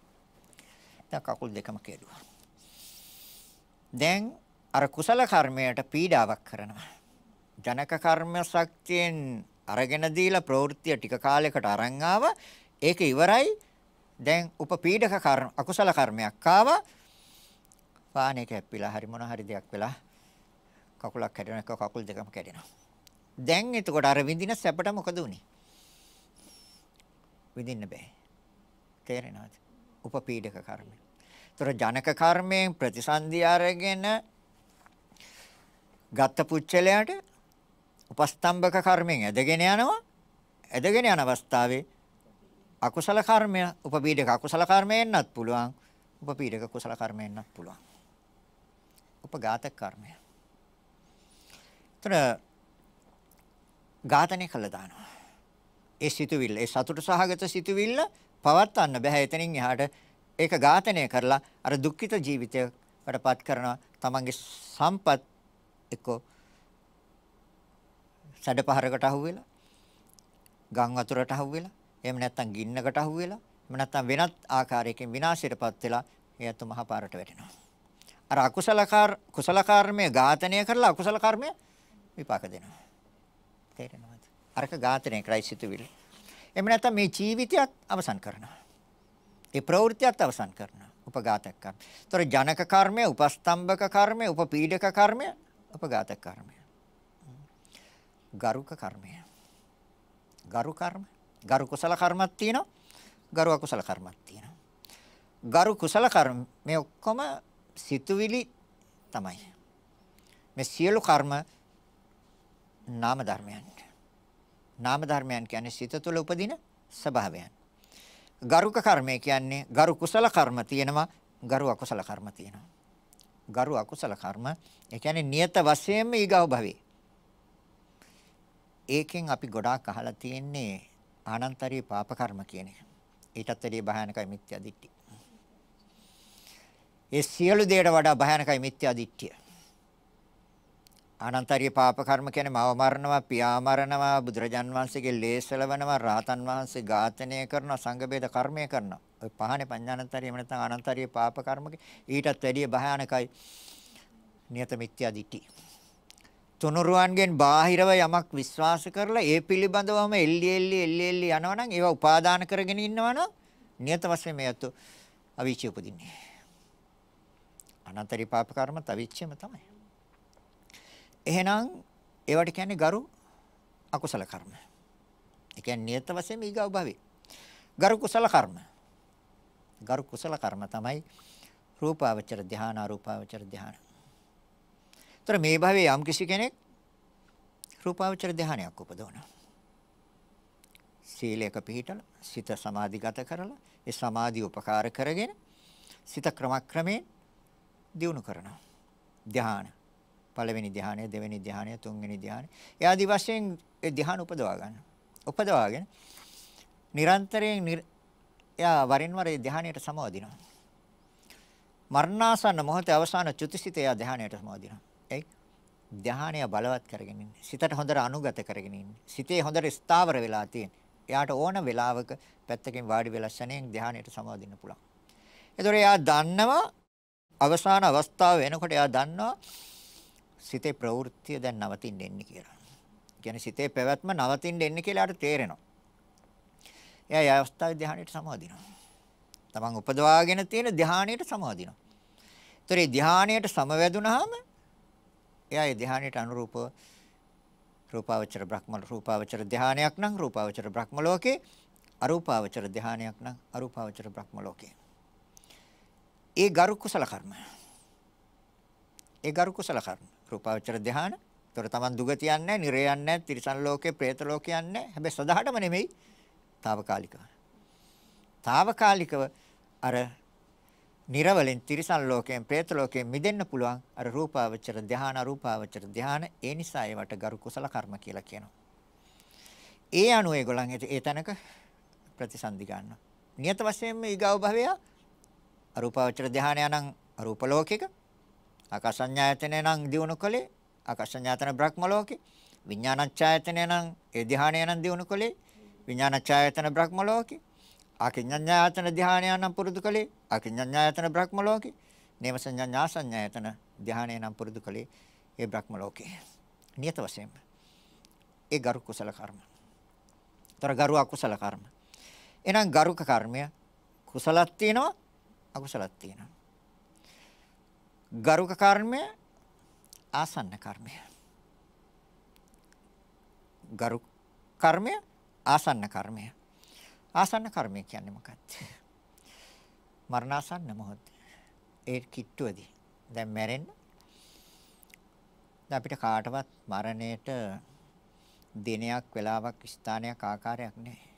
දැන් කකුල් දෙකම කැඩුවා. දැන් අර කුසල කර්මයට පීඩාවක් කරනවා. ජනක කර්ම ශක්තියෙන් අරගෙන දීලා ප්‍රවෘත්තිය ටික කාලයකට අරන් ආවා. ඒක ඉවරයි. දැන් උපපීඩක කර්ම අකුසල කර්මයක් ආවා. පානේ කැප්පිලා හරි මොන හරි දෙයක් වෙලා කකුලක් කැඩෙන එක කකුල් දෙකම කැඩෙනවා. දැන් එතකොට අර විඳින සැපට මොකද උනේ? විඳින්න බෑ. තේරෙනවද? උපපීඩක කර්මය. ඒතර ජනක කර්මයෙන් ප්‍රතිසන්දි අරගෙන ගත්ත පුච්චලයට උපස්තම්භක කර්මයෙන් ඇදගෙන යනවා. ඇදගෙන යන අවස්ථාවේ අකුසල කර්මය උපපීඩක අකුසල කර්මයෙන්වත් පුළුවන්. උපපීඩක කුසල කර්මයෙන්වත් පුළුවන්. උපඝාතක කර්මය. ତර ඝාතනය කළා දානවා. ඒ සිතුවිල්ල, ඒ සතුට සහගත සිතුවිල්ල පවත්වන්න බෑ එතනින් එහාට ඒක ඝාතනය කරලා අර දුක්ඛිත ජීවිතයකටපත් කරනවා. තමන්ගේ සම්පත් එක්ක සැඩපහරකට අහුවෙලා ගම් වතුරට අහුවෙලා එහෙම නැත්නම් ගින්නකට අහුවෙලා එහෙම නැත්නම් වෙනත් ආකාරයකින් විනාශයටපත් වෙලා එයත් මහ පාරට වැටෙනවා. අර අකුසල කාර කුසල කර්මය ඝාතනය කරලා අකුසල කර්මය විපාක දෙනවා. තේරෙනවද? අරක ඝාතනය කරයි සිතුවිලි. එහෙම නැත්නම් මේ ජීවිතයත් අවසන් කරනවා. ඒ ප්‍රවෘත්තියත් අවසන් කරනවා උපඝාතක කර්ම. ඒතර ජනක කර්මය, උපස්තම්භක කර්මය, උපපීඩක කර්මය, උපඝාතක කර්මය. ගරුක කර්මය. ගරු කර්ම. ගරු කුසල කර්මක් තියෙනවා. ගරු අකුසල කර්මක් තියෙනවා. ගරු කුසල කර්ම මේ ඔක්කොම සිතුවිලි තමයි. මේ සියලු කර්ම නාම ධර්මයන්. නාම ධර්මයන් කියන්නේ සිත තුළ උපදින ස්වභාවයන්. ගරුක කර්මය කියන්නේ ගරු කුසල කර්ම තියෙනවා, ගරු අකුසල කර්ම තියෙනවා. ගරු අකුසල කර්ම ඒ කියන්නේ නියත වශයෙන්ම ඊගව භවේ. ඒකෙන් අපි ගොඩාක් අහලා තියෙන්නේ ආනන්තරී පාප කර්ම කියන එක. ඊටත් වැඩිය භයානකයි මිත්‍යා දිට්ඨිය. ඒ සියලු දේට වඩා භයානකයි මිත්‍යා දිට්ඨිය. ආනන්තරී පාප කර්ම කියන්නේ මව මරනවා, පියා මරනවා, බුදුරජාන් වහන්සේගේ ලේසලවනවා, රාතන් වහන්සේ ඝාතනය කරනවා, සංඝ බේද කර්මය කරනවා. ඔය පහනේ පඤ්ඤානතරී එහෙම නැත්නම් ආනන්තරී පාප කර්මක ඊටත් වැඩිය භයානකයි නියත මිත්‍යා දිට්ඨිය. තුනුරුවන්ගෙන් බාහිරව යමක් විශ්වාස කරලා ඒ පිළිබඳවම එල්ලි එල්ලි එල්ලි එල්ලි යනවනම් ඒවා උපාදාන කරගෙන ඉන්නවනම් නියත වශයෙන් මේත් අවීචිය උපදින්නේ. අනන්තරී පාප කර්ම තවිච්චෙම තමයි. එහෙනම් ඒවට කියන්නේ ගරු අකුසල කර්ම. ඒ කියන්නේ නියත වශයෙන් ඊගව භවේ. ගරු කුසල කර්ම. ගරු කුසල කර්ම තමයි රූපාවචර ධානා අරූපාවචර ධානා. ତර මේ භවයේ යම් කිසි කෙනෙක් රූපාවචර ධානයක් උපදවනවා. සීලයක පිළිටල සිත සමාධිගත කරලා ඒ සමාධිය උපකාර කරගෙන සිත ක්‍රමක්‍රමයෙන් දියුණු කරනවා. ධාන. පළවෙනි ධානය, දෙවෙනි ධානය, තුන්වෙනි ධානය. ඒ ආදි වශයෙන් ඒ ධාන උපදවා ගන්නවා. උපදවාගෙන නිරන්තරයෙන් එයා වරින් වර ඒ ධානයට සමවදිනවා. මරණාසන්න මොහොතේ අවසාන චුතිසිතේ එයා ධානයට සමවදිනවා. එයි ධානය බලවත් කරගෙන ඉන්නේ. සිතට හොඳට අනුගත කරගෙන ඉන්නේ. සිතේ හොඳට ස්ථාවර වෙලා තියෙන. එයාට ඕන වෙලාවක පැත්තකින් වාඩි වෙලා ශණයෙන් ධානයට සමවදින්න පුළුවන්. ඒතොර එයා දන්නවා අවසාන අවස්ථාව වෙනකොට එයා දන්නවා සිතේ ප්‍රවෘත්තිය දැන් නවතින්න එන්නේ කියලා. කියන්නේ සිතේ පැවැත්ම නවතින්න එන්නේ කියලා යාට තේරෙනවා. එයා ඒ අවස්ථාවේ ධානයට සමවදිනවා. තමන් උපදවාගෙන තියෙන ධානයට සමවදිනවා. ඒතර ඒ ධානයට සමවැදුනහම එයා ඒ ධානයට අනුරූපව රූපාවචර බ්‍රහ්ම රූපාවචර ධානයක් නම් රූපාවචර බ්‍රහ්ම ලෝකේ අරූපාවචර ධානයක් නම් අරූපාවචර බ්‍රහ්ම ලෝකේ. ඒ ගරු කුසල කර්ම. ඒ ගරු කුසල කර්ම. රූපාවචර ධාන. ඒතොර තමන් දුගතියක් නැහැ, නිරයයක් නැහැ, තිරිසන් ලෝකේ, പ്രേත ලෝකයක් නැහැ. හැබැයි සදාටම නෙමෙයි. తాවකාලිකව. తాවකාලිකව අර නිරවලෙන් තිරිසන් ලෝකයෙන්, പ്രേත ලෝකයෙන් මිදෙන්න පුළුවන් අර රූපාවචර ධාන, රූපාවචර ධාන. ඒ නිසා ඒවට ගරු කුසල කර්ම කියලා කියනවා. ඒ අනුව ඒගොල්ලන් ඒ තැනක ප්‍රතිසන්දි ගන්නවා. නියත වශයෙන්ම ඊගාව භවය අරූපාවචර ධානය නම් අරූප ලෝකෙක ආකාසඤ්ඤායතනය නම් දිනු කලේ ආකාසඤ්ඤාතන බ්‍රහ්ම ලෝකේ විඥානච්ඡායතනය නම් ඒ ධානය නම් දිනු කලේ විඥානච්ඡායතන බ්‍රහ්ම ලෝකේ ආකින්ඤ්ඤායතන ධානය නම් පුරුදු කලේ ආකින්ඤ්ඤායතන බ්‍රහ්ම ලෝකේ නේම සංඥා සංඥායතන ධානය නම් පුරුදු කලේ ඒ බ්‍රහ්ම ලෝකේ නියත වශයෙන්ම ඒ ගරු කුසල කර්ම. ତර ගරු අකුසල කර්ම. එහෙනම් ගරුක කර්මය කුසලක් තියෙනවා අකුසලක් තියෙනවා. ගරුක කර්මය ආසන්න කර්මය. ගරු කර්මය ආසන්න කර්මය. ආසන්න කර්මය කියන්නේ මොකක්ද? මරණාසන්න මොහොත. ඒ කිට්ටුවදී. දැන් මැරෙන්න. දැන් අපිට කාටවත් මරණයට දිනයක් වෙලාවක් ස්ථානයක් ආකාරයක් නැහැ.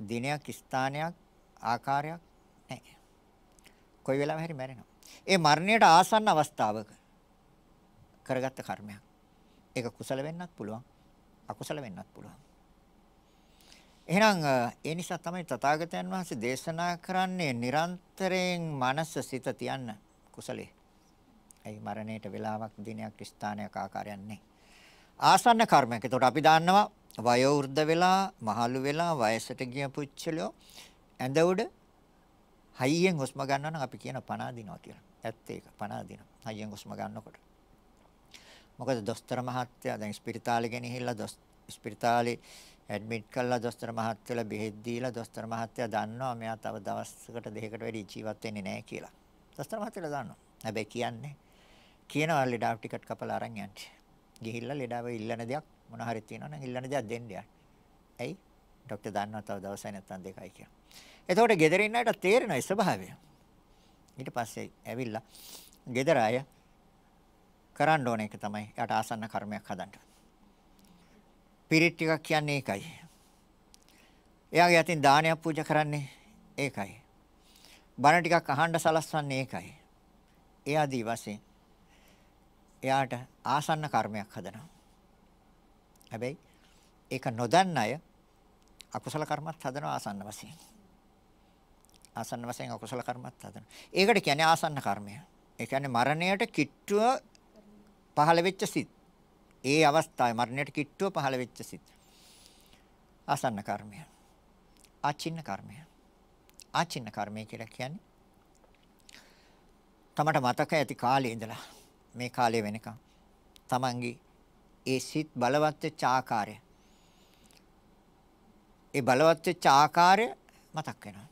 දිනයක් ස්ථානයක් ආකාරයක් නැහැ. කොයි වෙලාවෙ හරි මැරෙනවා. ඒ මරණයට ආසන්න අවස්ථාවක කරගත්ත කර්මයක්. ඒක කුසල වෙන්නත් පුළුවන්. අකුසල වෙන්නත් පුළුවන්. එහෙනම් ඒ නිසා තමයි තථාගතයන් වහන්සේ දේශනා කරන්නේ නිරන්තරයෙන් මනස සිත තියන්න කුසලේ. ඒ මරණයට වෙලාවක් දිනයක් ස්ථානයක් ආකාරයක් නැහැ. ආසන්න කර්මයක්. ඒතකොට අපි දන්නවා වයෝ වෘද්ධ වෙලා, මහලු වෙලා, වයසට ගිය පුච්චලෝ ඇඳ උඩ හයියෙන් හුස්ම ගන්නවා නම් අපි කියන පණ අදිනවා කියලා. ඇත්ත ඒක පණ අදිනවා. හයියෙන් හුස්ම ගන්නකොට. මොකද දොස්තර මහත්තයා දැන් ස්පිරිතාලේ ගෙනහිල්ලා දොස් ස්පිරිතාලේ ඇඩ්මිට් කරලා දොස්තර මහත්තයලා බෙහෙත් දීලා දොස්තර මහත්තයා දන්නවා මෙයා තව දවසකට දෙකකට වැඩි ජීවත් වෙන්නේ නැහැ කියලා. දොස්තර මහත්තයලා දන්නවා. හැබැයි කියන්නේ කියනවා ලෙඩාව ටිකට් කපලා අරන් යන්න. ගිහිල්ලා ලෙඩාව ඉල්ලන දෙයක් මොන හරි තියෙනවා නම් ඉල්ලන දෙයක් දෙන්න යන්න. ඇයි? ડોක්ටර් දන්නවා තව දවසයි නැත්තම් දෙකයි කියලා. එතකොට ගෙදර ඉන්න අයට තේරෙන ඒ ස්වභාවය. ඊට පස්සේ ඇවිල්ලා ගෙදර අය කරන්න ඕන එක තමයි යට ආසන්න කර්මයක් හදන්න. පිරිත් ටිකක් කියන්නේ ඒකයි. එයාගේ අතින් දානයක් පූජා කරන්නේ ඒකයි. බණ ටිකක් අහන්න සලස්වන්නේ ඒකයි. එයාදී වශයෙන් එයාට ආසන්න කර්මයක් හදනවා. හැබැයි ඒක නොදන්න අය අකුසල කර්මත් හදනවා ආසන්න වශයෙන්. ආසන්න වශයෙන් අකුසල කර්මත් හදනවා. ඒකට කියන්නේ ආසන්න කර්මය. ඒ කියන්නේ මරණයට කිට්ටුව පහළ වෙච්ච සිත්. ඒ අවස්ථාවේ මරණයට කිට්ටුව පහළ වෙච්ච සිත්. ආසන්න කර්මය. ආචින්න කර්මය. ආචින්න කර්මය කියලා කියන්නේ තමට මතක ඇති කාලේ ඉඳලා මේ කාලේ වෙනකම් තමන්ගේ ඒ සිත් බලවත් වෙච්ච ආකාරය ඒ බලවත් වෙච්ච ආකාරය මතක් වෙනවා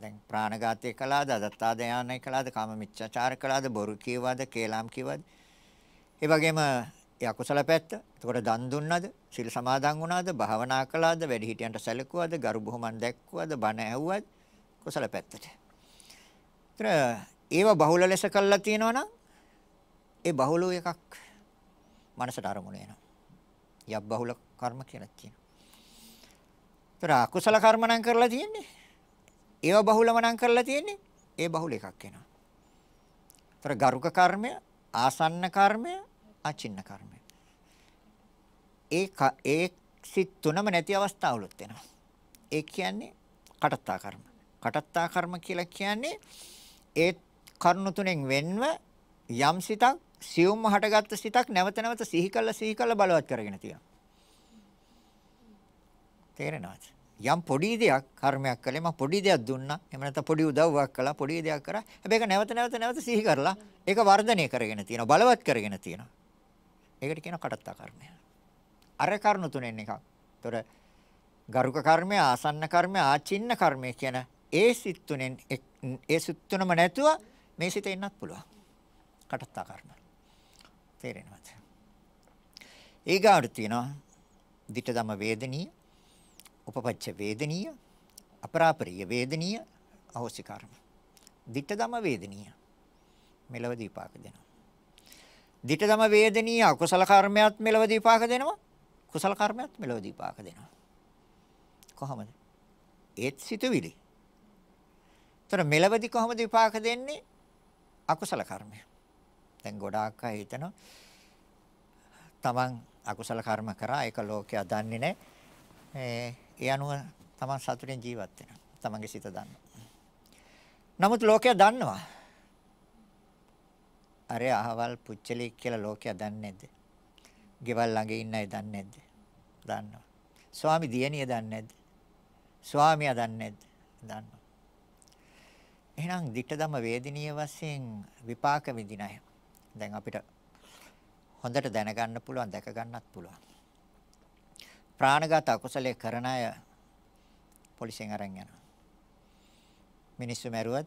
දැන් ප්‍රාණඝාතය කළාද අදත්තාදයානය කළාද කාම මිච්ඡාචාර කළාද බොරු කියවද කේලම් කිව්වද ඒ වගේම ඒ අකුසල පැත්ත එතකොට දන් දුන්නද සිල් සමාදන් වුණාද භාවනා කළාද වැඩිහිටියන්ට සැලකුවද ගරු බුහුමන් දැක්කුවද බණ ඇහුවද කුසල පැත්තට. ඒතර ඒව බහුල ලෙස කළා තියෙනවා නම් ඒ බහුල එකක් මනසට අරමුණ වෙනවා. යබ් බහුල කර්ම කියලා කියනවා. ඒතර අකුසල කර්ම නම් කරලා තියෙන්නේ. ඒව බහුලම නම් කරලා තියෙන්නේ. ඒ බහුල එකක් වෙනවා. ඒතර ගරුක කර්මය, ආසන්න කර්මය, අචින්න කර්මය. ඒ ඒ සිත් තුනම නැති අවස්ථාවලුත් වෙනවා. ඒ කියන්නේ කටත්තා කර්ම. කටත්තා කර්ම කියලා කියන්නේ ඒ කරුණු තුනෙන් වෙන්ව යම් සිතක් සියුම්ම හටගත්තු සිතක් නැවත නැවත සිහි කළ සිහි කළ බලවත් කරගෙන තියෙනවා. තේරෙනවද? යම් පොඩි දෙයක් කර්මයක් කළේ මම පොඩි දෙයක් දුන්නා. එහෙම නැත්නම් පොඩි උදව්වක් කළා, පොඩි දෙයක් කරා. හැබැයි ඒක නැවත නැවත නැවත සිහි කරලා ඒක වර්ධනය කරගෙන තියෙනවා, බලවත් කරගෙන තියෙනවා. ඒකට කියනවා කටත්තා කර්මය. අර කරුණු තුනෙන් එකක්. ඒතොර ගරුක කර්මය, ආසන්න කර්මය, ආචින්න කර්මය කියන ඒ සිත් තුනෙන් ඒ සිත් තුනම නැතුව මේ සිතේ ඉන්නත් පුළුවන්. කටත්තා කර්ම. තේරෙනවද? ඊගාට තියෙනවා ditthදම වේදනීය, උපපච්ච වේදනීය, අපරාපරිය වේදනීය, අහෝසි කර්ම. ditthදම වේදනීය. මෙලව දීපාක දෙනවා. ditthදම වේදනීය අකුසල කර්මයක් මෙලව දීපාක දෙනවා. කුසල කර්මයක් මෙලව දීපාක දෙනවා. කොහොමද? ඒත් සිතුවිලි. ତර මෙලවදි කොහොමද විපාක දෙන්නේ? අකුසල කර්මය. දැන් ගොඩාක් අය හිතනවා තමන් අකුසල කර්ම කරා ඒක ලෝකයා දන්නේ නැහැ. ඒ අනුව තමන් සතුටින් ජීවත් වෙනවා. තමන්ගේ සිත දන්නවා. නමුත් ලෝකයා දන්නවා. අර අහවල් පුච්චලෙක් කියලා ලෝකයා දන්නේ නැද්ද? ගෙවල් ළඟ ඉන්න අය දන්නේ නැද්ද? දන්නවා. ස්වාමි දියණිය දන්නේ නැද්ද? ස්වාමියා දන්නේ නැද්ද? දන්නවා. එහෙනම් ditta ධම්ම වේදිනිය වශයෙන් විපාක විඳින අය. දැන් අපිට හොඳට දැනගන්න පුළුවන් දැක ගන්නත් පුළුවන්. ප්‍රාණඝාත අකුසලයේ කරන අය පොලිසියෙන් අරන් යනවා. මිනිස්සු මැරුවද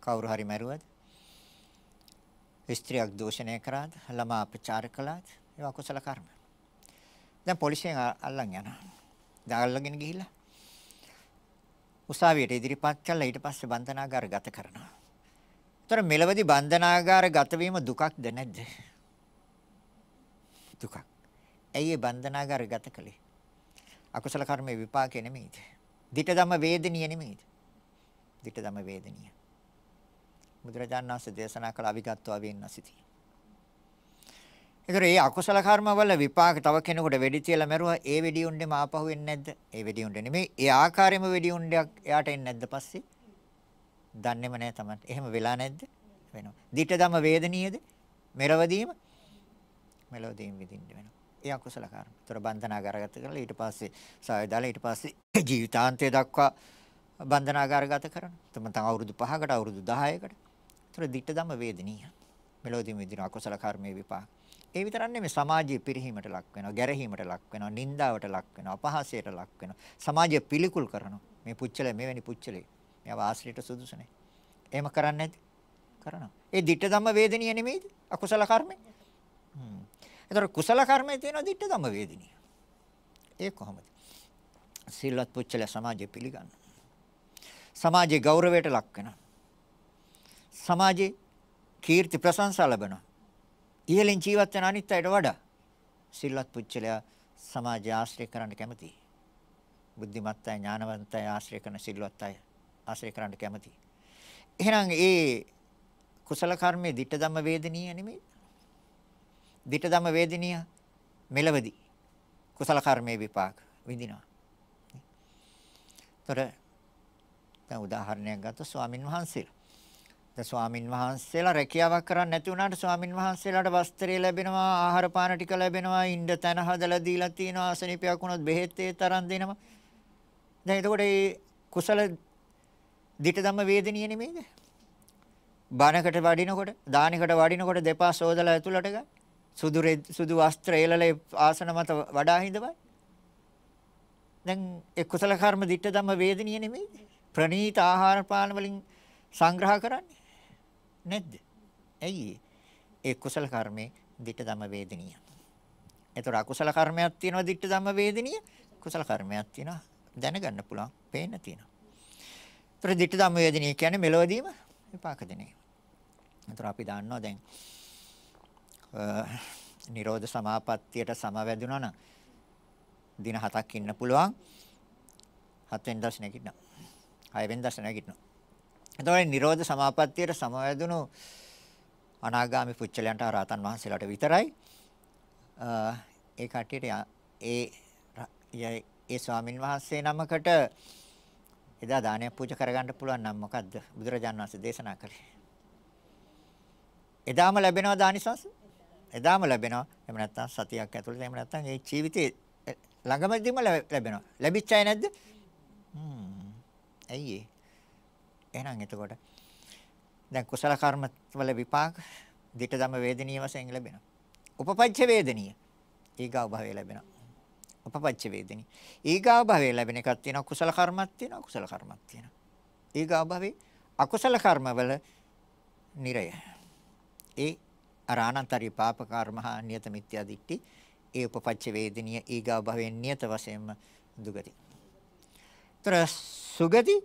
කවුරු හරි මැරුවද ස්ත්‍රියක් දෝෂණය කරාද ළමා අපචාර කළාද ඒවා අකුසල කර්ම. දැන් පොලිසියෙන් අල්ලන් යනවා. දැන් අල්ලගෙන ගිහිල්ලා උසාවියට ඉදිරිපත් කළා ඊට පස්සේ බන්ධනාගාර ගත කරනවා. ତොර මෙලවදි බන්ධනාගාර ගත වීම දුකක්ද නැද්ද? දුකක්. ඇයි ඒ බන්ධනාගාර ගත කළේ? අකුසල කර්මයේ විපාකේ නෙමෙයිද? ditta ධම්ම වේදනීය නෙමෙයිද? ditta ධම්ම වේදනීය. බුදුරජාණන් වහන්සේ දේශනා කළ අවිගත්ව වෙන්නසිතී. ඒතර ඒ අකුසල කර්ම වල විපාක තව කෙනෙකුට වෙඩි තියලා මරුවා ඒ වෙඩි උණ්ඩෙම ආපහු එන්නේ නැද්ද? ඒ වෙඩි උණ්ඩේ නෙමෙයි. ඒ ආකාරයෙන්ම වෙඩි උණ්ඩයක් එයාට එන්නේ නැද්ද පස්සේ? දන්නේම නැහැ තමයි. එහෙම වෙලා නැද්ද? වෙනවා. ditta ධම්ම වේදනීයද? මෙලවදීම මෙලවදීම විඳින්න වෙනවා. ඒ අකුසල කර්ම. ඒතර බන්ධනාගාරගත කරලා ඊට පස්සේ සාය දාලා ඊට පස්සේ ජීවිතාන්තය දක්වා බන්ධනාගාරගත කරනවා. තම තම අවුරුදු 5කට අවුරුදු 10කට. ඒතර ditta ධම්ම වේදනීය. මෙලවදීම විඳින අකුසල කර්මයේ විපාක. ඒ විතරක් නෙමෙයි සමාජයේ පිරිහීමට ලක් වෙනවා, ගැරහීමට ලක් වෙනවා, නින්දාවට ලක් වෙනවා, අපහාසයට ලක් වෙනවා. සමාජය පිළිකුල් කරනවා. මේ පුච්චල මෙවැනි පුච්චලේ. මේව ආශ්‍රිත සුදුසු නැහැ. එහෙම කරන්නේ නැද්ද? කරනවා. ඒ ditta ධම්ම වේදනීය නෙමෙයිද? අකුසල කර්මේ. හ්ම්. ඒතර කුසල කර්මයේ තියෙන ditta ධම්ම වේදනීය. ඒ කොහොමද? සිල්වත් පුච්චල සමාජය පිළිගන්න. සමාජයේ ගෞරවයට ලක් වෙනවා. සමාජයේ කීර්ති ප්‍රශංසා ලැබෙනවා. ඉහළින් ජීවත් වෙන අනිත් අයට වඩා සිල්වත් පුච්චලයා සමාජය ආශ්‍රය කරන්න කැමතියි. බුද්ධිමත් අය ඥානවන්ත අය ආශ්‍රය කරන සිල්වත් අය ආශ්‍රය කරන්න කැමතියි. එහෙනම් ඒ කුසල කර්මයේ ditta ධම්ම වේදනීය නෙමෙයි. Ditta ධම්ම වේදනීය මෙලවදී කුසල කර්මයේ විපාක විඳිනවා. ତොර දැන් උදාහරණයක් ගත්තොත් ස්වාමින් වහන්සේලා. දැන් ස්වාමින් වහන්සේලා රැකියාවක් කරන්නේ නැති වුණාට ස්වාමින් වහන්සේලාට වස්ත්‍රය ලැබෙනවා ආහාර පාන ටික ලැබෙනවා ඉන්න තැන හදලා දීලා තියෙනවා අසනීපයක් වුණොත් බෙහෙත් ඒ තරම් දෙනවා. දැන් එතකොට මේ කුසල ditta ධම්ම වේදනීය නෙමෙයිද? බණකට වඩිනකොට දානයකට වඩිනකොට දෙපා සෝදලා ඇතුළට ගන්න. සුදු සුදු වස්ත්‍ර එළලේ ආසන මත වඩා හිඳවයි දැන් ඒ කුසල කර්ම ditta ධම්ම වේදනීය නෙමෙයිද ප්‍රණීත ආහාර පාන වලින් සංග්‍රහ කරන්නේ නැද්ද? ඇයි ඒ කුසල කර්මේ ditta ධම්ම වේදනීය. ඒතර අකුසල කර්මයක් තියෙනවා ditta ධම්ම වේදනීය. කුසල කර්මයක් තියෙනවා දැනගන්න පුළුවන්, පේන්න තියෙනවා. ඒතර ditta ධම්ම වේදනීය කියන්නේ මෙලොවදීම විපාක දෙන එක. ඒතර අපි දන්නවා දැන් නිරෝධ සමාපත්තියට සමවැදුණා නම් දින 7ක් ඉන්න පුළුවන්. 7 වෙනි දවස් නැගිටිනවා. 6 වෙනි දවස් නැගිටිනවා. එතකොට නිරෝධ සමාපත්තියට සමවැදුණු අනාගාමි පුච්චලයන්ට රාතන් වහන්සේලාට විතරයි ඒ කට්ටියට ඒ ඒ ස්වාමින් වහන්සේ නමකට එදා දානයක් පූජා කරගන්න පුළුවන් නම් මොකද්ද බුදුරජාණන් වහන්සේ දේශනා කළේ එදාම ලැබෙනවා දානිසංස එදාම ලැබෙනවා එහෙම නැත්නම් සතියක් ඇතුළත එහෙම නැත්නම් ඒ ජීවිතේ ළඟමදීම ලැබෙනවා ලැබිච්ච අය නැද්ද හ්ම් ඇයි ඒ එහෙනම් එතකොට දැන් කුසල කර්ම වල විපාක ditta ධම්ම වේදනීය වශයෙන් ලැබෙනවා. උපපච්ච වේදනීය ඊගාව භවයේ ලැබෙනවා. උපපච්ච වේදනීය. ඊගාව භවයේ ලැබෙන එකක් තියෙනවා කුසල කර්මයක් තියෙනවා කුසල කර්මයක් තියෙනවා. ඊගාව භවයේ අකුසල කර්ම වල නිරය. ඒ අර අනන්තරී පාප කර්ම හා නියත මිත්‍යා දිට්ඨි ඒ උපපච්ච වේදනීය ඊගාව භවයෙන් නියත වශයෙන්ම දුගති. තර සුගති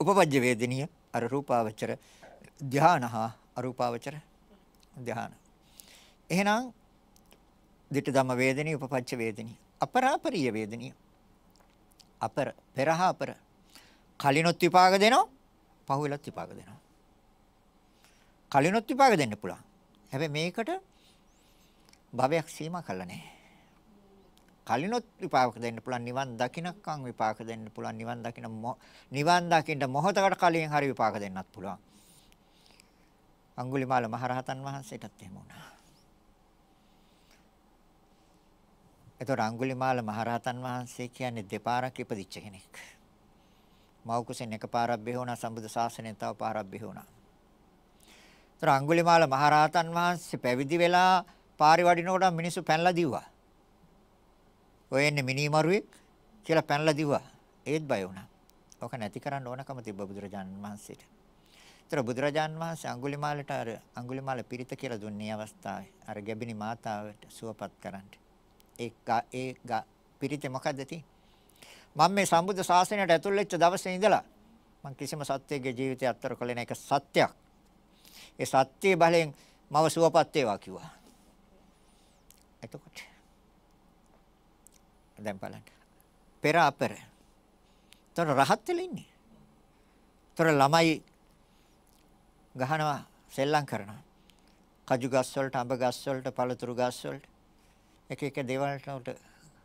උපපජ්ජ වේදනීය අර රූපාවචර ධානහා අරූපාවචර ධාන. එහෙනම් ditta ධම්ම වේදනීය උපපච්ච වේදනීය අපරාපරිය වේදනීය අපර පෙරහ අපර කලිනොත් විපාක දෙනවා පහුවෙලත් විපාක දෙනවා කලිනොත් විපාක දෙන්න පුළුවන් හැබැයි මේකට භවයක් සීමා කළා නැහැ කලිනොත් විපාක දෙන්න පුළුවන් නිවන් දකින්නකම් විපාක දෙන්න පුළුවන් නිවන් දකින්න නිවන් දකින්න මොහොතකට කලින් හරි විපාක දෙන්නත් පුළුවන් අඟුලිමාල මහරහතන් වහන්සේටත් එහෙම වුණා එතකොට අඟුලිමාල මහරහතන් වහන්සේ කියන්නේ දෙපාරක් ඉපදිච්ච කෙනෙක්. මව් කුසෙන් එකපාරක් බිහුණා සම්බුද්ධ ශාසනයෙන් තව පාරක් බිහුණා. එතකොට අඟුලිමාල මහරහතන් වහන්සේ පැවිදි වෙලා පාරි වඩිනකොට මිනිස්සු පැනලා දිව්වා. ඔය එන්නේ මිනිමරුවෙක් කියලා පැනලා දිව්වා. ඒත් බය වුණා. ඔක නැති කරන්න ඕනකම තිබ්බ බුදුරජාණන් වහන්සේට. ඒතර බුදුරජාණන් වහන්සේ අඟුලිමාලට අර අඟුලිමාල පිරිත කියලා දුන්නේ අවස්ථාවේ. අර ගැබිනි මාතාවට සුවපත් කරන්න. ඒ ඒ පිරිතේ මොකද්ද තියෙන්නේ? මම මේ සම්බුද්ධ ශාසනයට ඇතුල් වෙච්ච දවසේ ඉඳලා මම කිසිම සත්‍යයේ ජීවිතය අත්තර කළේ නැහැ. ඒක සත්‍යයක්. ඒ සත්‍යයේ බලෙන් මව සුවපත් වේවා කිව්වා. එතකොට දැන් බලන්න. පෙර අපර. ତොර රහත් වෙලා ඉන්නේ. තොර ළමයි ගහනවා සෙල්ලම් කරනවා. කජු ගස් වලට, අඹ ගස් වලට, පළතුරු ගස් වලට එක එක දේවල් වලට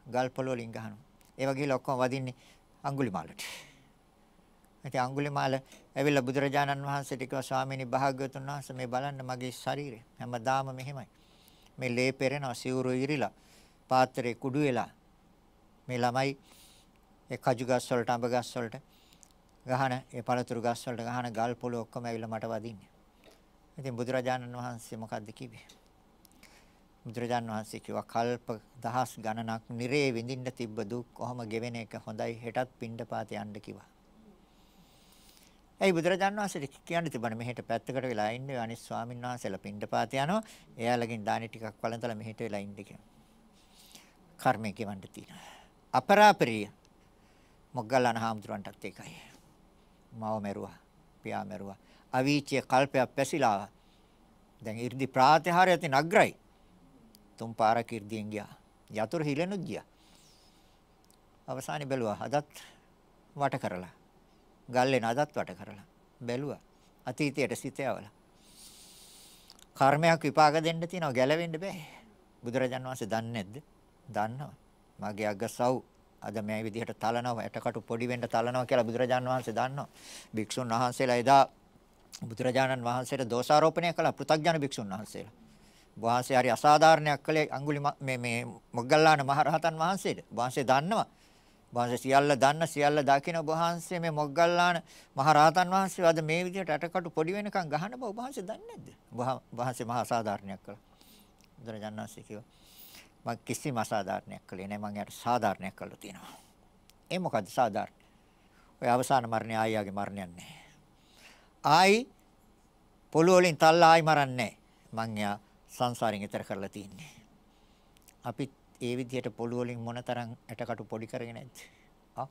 ගල් පොළ වලින් ගහනවා. ඒ වගේ ඔක්කොම වදින්නේ අඟුලිමාලට. ඉතින් අඟුලිමාල ඇවිල්ලා බුදුරජාණන් වහන්සේට කිව්වා ස්වාමීනි භාග්‍යවතුන් වහන්සේ මේ බලන්න මගේ ශරීරය හැමදාම මෙහෙමයි. මේ ලේ පෙරෙනවා සිවුරු ඉරිලා පාත්‍රේ කුඩු වෙලා මේ ළමයි ඒ කජු ගස් වලට අඹ ගස් වලට ගහන ඒ පළතුරු ගස් වලට ගහන ගල් පොළ ඔක්කොම ඇවිල්ලා මට වදින්නේ. ඉතින් බුදුරජාණන් වහන්සේ මොකද්ද කිව්වේ? බුදුරජාණන් වහන්සේ කිව්වා කල්ප දහස් ගණනක් නිරේ විඳින්න තිබ්බ දුක් කොහොම ගෙවෙන එක හොඳයි හෙටත් පිණ්ඩපාත යන්න කිව්වා. ඇයි බුදුරජාන් වහන්සේට කියන්න තිබුණා මෙහෙට පැත්තකට වෙලා ඉන්න අනිත් ස්වාමීන් වහන්සේලා පින්ඩපාත යනවා. එයාලගෙන් දානි ටිකක් වළඳලා මෙහෙට වෙලා ඉන්න කියලා. කර්මය ගෙවන්න තියෙනවා. අපරාපරිය. මොග්ගල්ලාන හාමුදුරන්ටත් ඒකයි. මව මෙරුවා, පියා මෙරුවා. අවීචිය කල්පයක් පැසිලා දැන් 이르දි ප්‍රාතිහාරය ඇතින් අග්‍රයි. තුන් පාරක් 이르දියෙන් ගියා. යතුරු හිලෙනුත් ගියා. අවසානයේ බැලුවා. අදත් වට කරලා ගල්ලෙන අදත් වට කරලා. බැලුවා. අතීතයට සිත යවලා. කර්මයක් විපාක දෙන්න තියෙනවා ගැලවෙන්න බෑ. බුදුරජාන් වහන්සේ දන්නේ නැද්ද? දන්නවා. මගේ අගසව් අද මේ විදිහට තලනවා ඇටකටු පොඩි වෙන්න තලනවා කියලා බුදුරජාන් වහන්සේ දන්නවා. භික්ෂුන් වහන්සේලා එදා බුදුරජාණන් වහන්සේට දෝෂාරෝපණය කළ පෘථග්ජන භික්ෂුන් වහන්සේලා. වහන්සේ හරි අසාධාරණයක් කළේ අඟුලි මේ මේ මොග්ගල්ලාන මහරහතන් වහන්සේට. වහන්සේ දන්නවා. වහන්සේ සියල්ල දන්න සියල්ල දකින වහන්සේ මේ මොග්ගල්ලාන මහරහතන් වහන්සේ අද මේ විදිහට අටකටු පොඩි වෙනකන් ගහන බව වහන්සේ දන්නේ නැද්ද? වහන්සේ මහා අසාධාරණයක් කළා. බුදුරජාණන් වහන්සේ කිව්වා මම කිසිම අසාධාරණයක් කළේ නැහැ මම යාට සාධාරණයක් කළා තියෙනවා. ඒ මොකද්ද සාධාරණ? ඔය අවසාන මරණය ආයියාගේ මරණයක් නැහැ. ආයි පොළොව වලින් තල්ලා ආයි මරන්නේ නැහැ. මං යා සංසාරයෙන් ඈතර කරලා තින්නේ. අපි ඒ විදිහට පොළු වලින් මොනතරම් ඇටකටු පොඩි කරගෙන නැද්ද? ආ.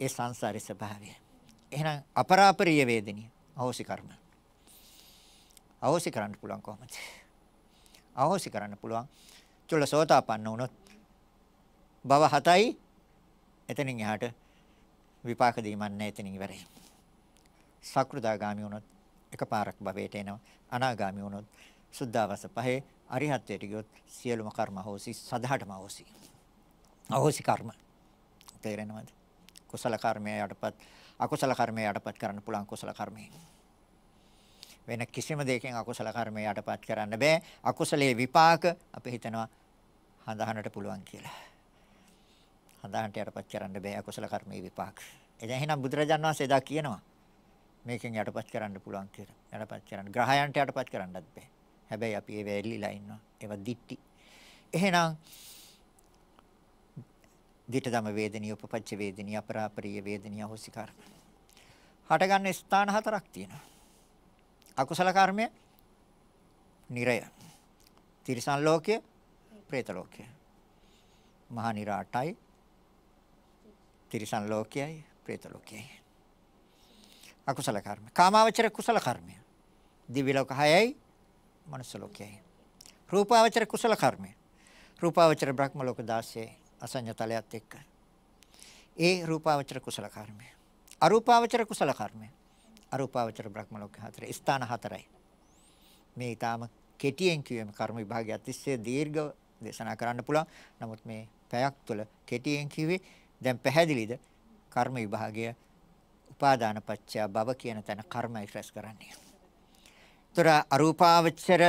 ඒ සංසාරේ ස්වභාවය. එහෙනම් අපරාපරිය වේදනිය. අහෝසි කර්ම. අහෝසි කරන්න පුළුවන් කොහොමද? අහෝසි කරන්න පුළුවන්. චුල්ල සෝතාපන්න වුණොත් භව හතයි එතනින් එහාට විපාක දීමක් නැහැ එතනින් ඉවරයි. සක්‍රුදාගාමි වුණොත් එකපාරක් භවයට එනවා. අනාගාමි වුණොත් සුද්ධාවස පහේ අරිහත්ත්වයට ගියොත් සියලුම කර්ම හොසි සදහටම හොසි. අහෝසි කර්ම. තේරෙනවද? කුසල කර්මය යටපත් අකුසල කර්මය යටපත් කරන්න පුළුවන් කුසල කර්මය. වෙන කිසිම දෙයකින් අකුසල කර්මය යටපත් කරන්න බෑ. අකුසලයේ විපාක අපි හිතනවා හඳහනට පුළුවන් කියලා. හඳහනට යටපත් කරන්න බෑ අකුසල කර්මයේ විපාක. එදැන් එහෙනම් බුදුරජාණන් වහන්සේ එදා කියනවා මේකෙන් යටපත් කරන්න පුළුවන් කියලා. යටපත් කරන්න. ග්‍රහයන්ට යටපත් කරන්නත් බෑ. හැබැයි අපි ඒව ඇල්ලිලා ඉන්නවා. ඒවා දිට්ටි. එහෙනම් දිටදම වේදනීය උපපච්ච වේදනීය අපරාපරිය වේදනීය හොසි කර්ම. හටගන්න ස්ථාන හතරක් තියෙනවා. අකුසල කර්මය, නිරය, තිරිසන් ලෝකය, പ്രേත ලෝකය. මහා නිරාටයි, තිරිසන් ලෝකයයි, പ്രേත ලෝකයයි. අකුසල කර්ම. කාමාවචර කුසල කර්මය. දිව්‍ය ලෝක 6යි, මනුස්ස ලෝකයයි. රූපාවචර කුසල කර්මය. රූපාවචර බ්‍රහ්ම ලෝක 16යි අසඤ්ඤ තලයත් එක්ක. ඒ රූපාවචර කුසල කර්මය. අරූපාවචර කුසල කර්මය. අරූපාවචර බ්‍රහ්ම ලෝක හතර ස්ථාන හතරයි. මේ ඊටාම කෙටියෙන් කියවීම කර්ම විභාගය අතිශය දීර්ඝව දේශනා කරන්න පුළුවන්. නමුත් මේ පැයක් තුළ කෙටියෙන් කිව්වේ දැන් පැහැදිලිද කර්ම විභාගය උපාදාන පත්‍ය භව කියන තැන කර්මයි රැස් කරන්නේ. ତොර අරූපාවචර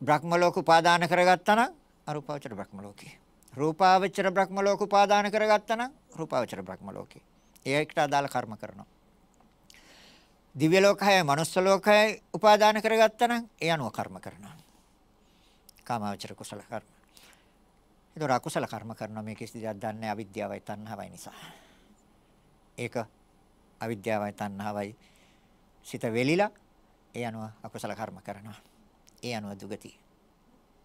බ්‍රහ්ම ලෝක උපාදාන කරගත්තා නම් අරූපාවචර බ්‍රහ්ම ලෝකේ. රූපාවචර බ්‍රහ්ම ලෝක උපාදාන කරගත්තා නම් රූපාවචර බ්‍රහ්ම ලෝකේ. ඒකට අදාළ කර්ම කරනවා. දිව්‍ය ලෝකයයි මනුස්ස ලෝකයයි උපාදාන කරගත්තා නම් ඒ අනුව කර්ම කරනවා. කාමාවචර කුසල කර්ම. ඒතර අකුසල කර්ම කරනවා මේ කිසි දෙයක් දන්නේ අවිද්‍යාවයි තණ්හාවයි නිසා. ඒක අවිද්‍යාවයි තණ්හාවයි සිත වෙලිලා ඒ අනුව අකුසල කර්ම කරනවා. ඒ අනුව දුගති.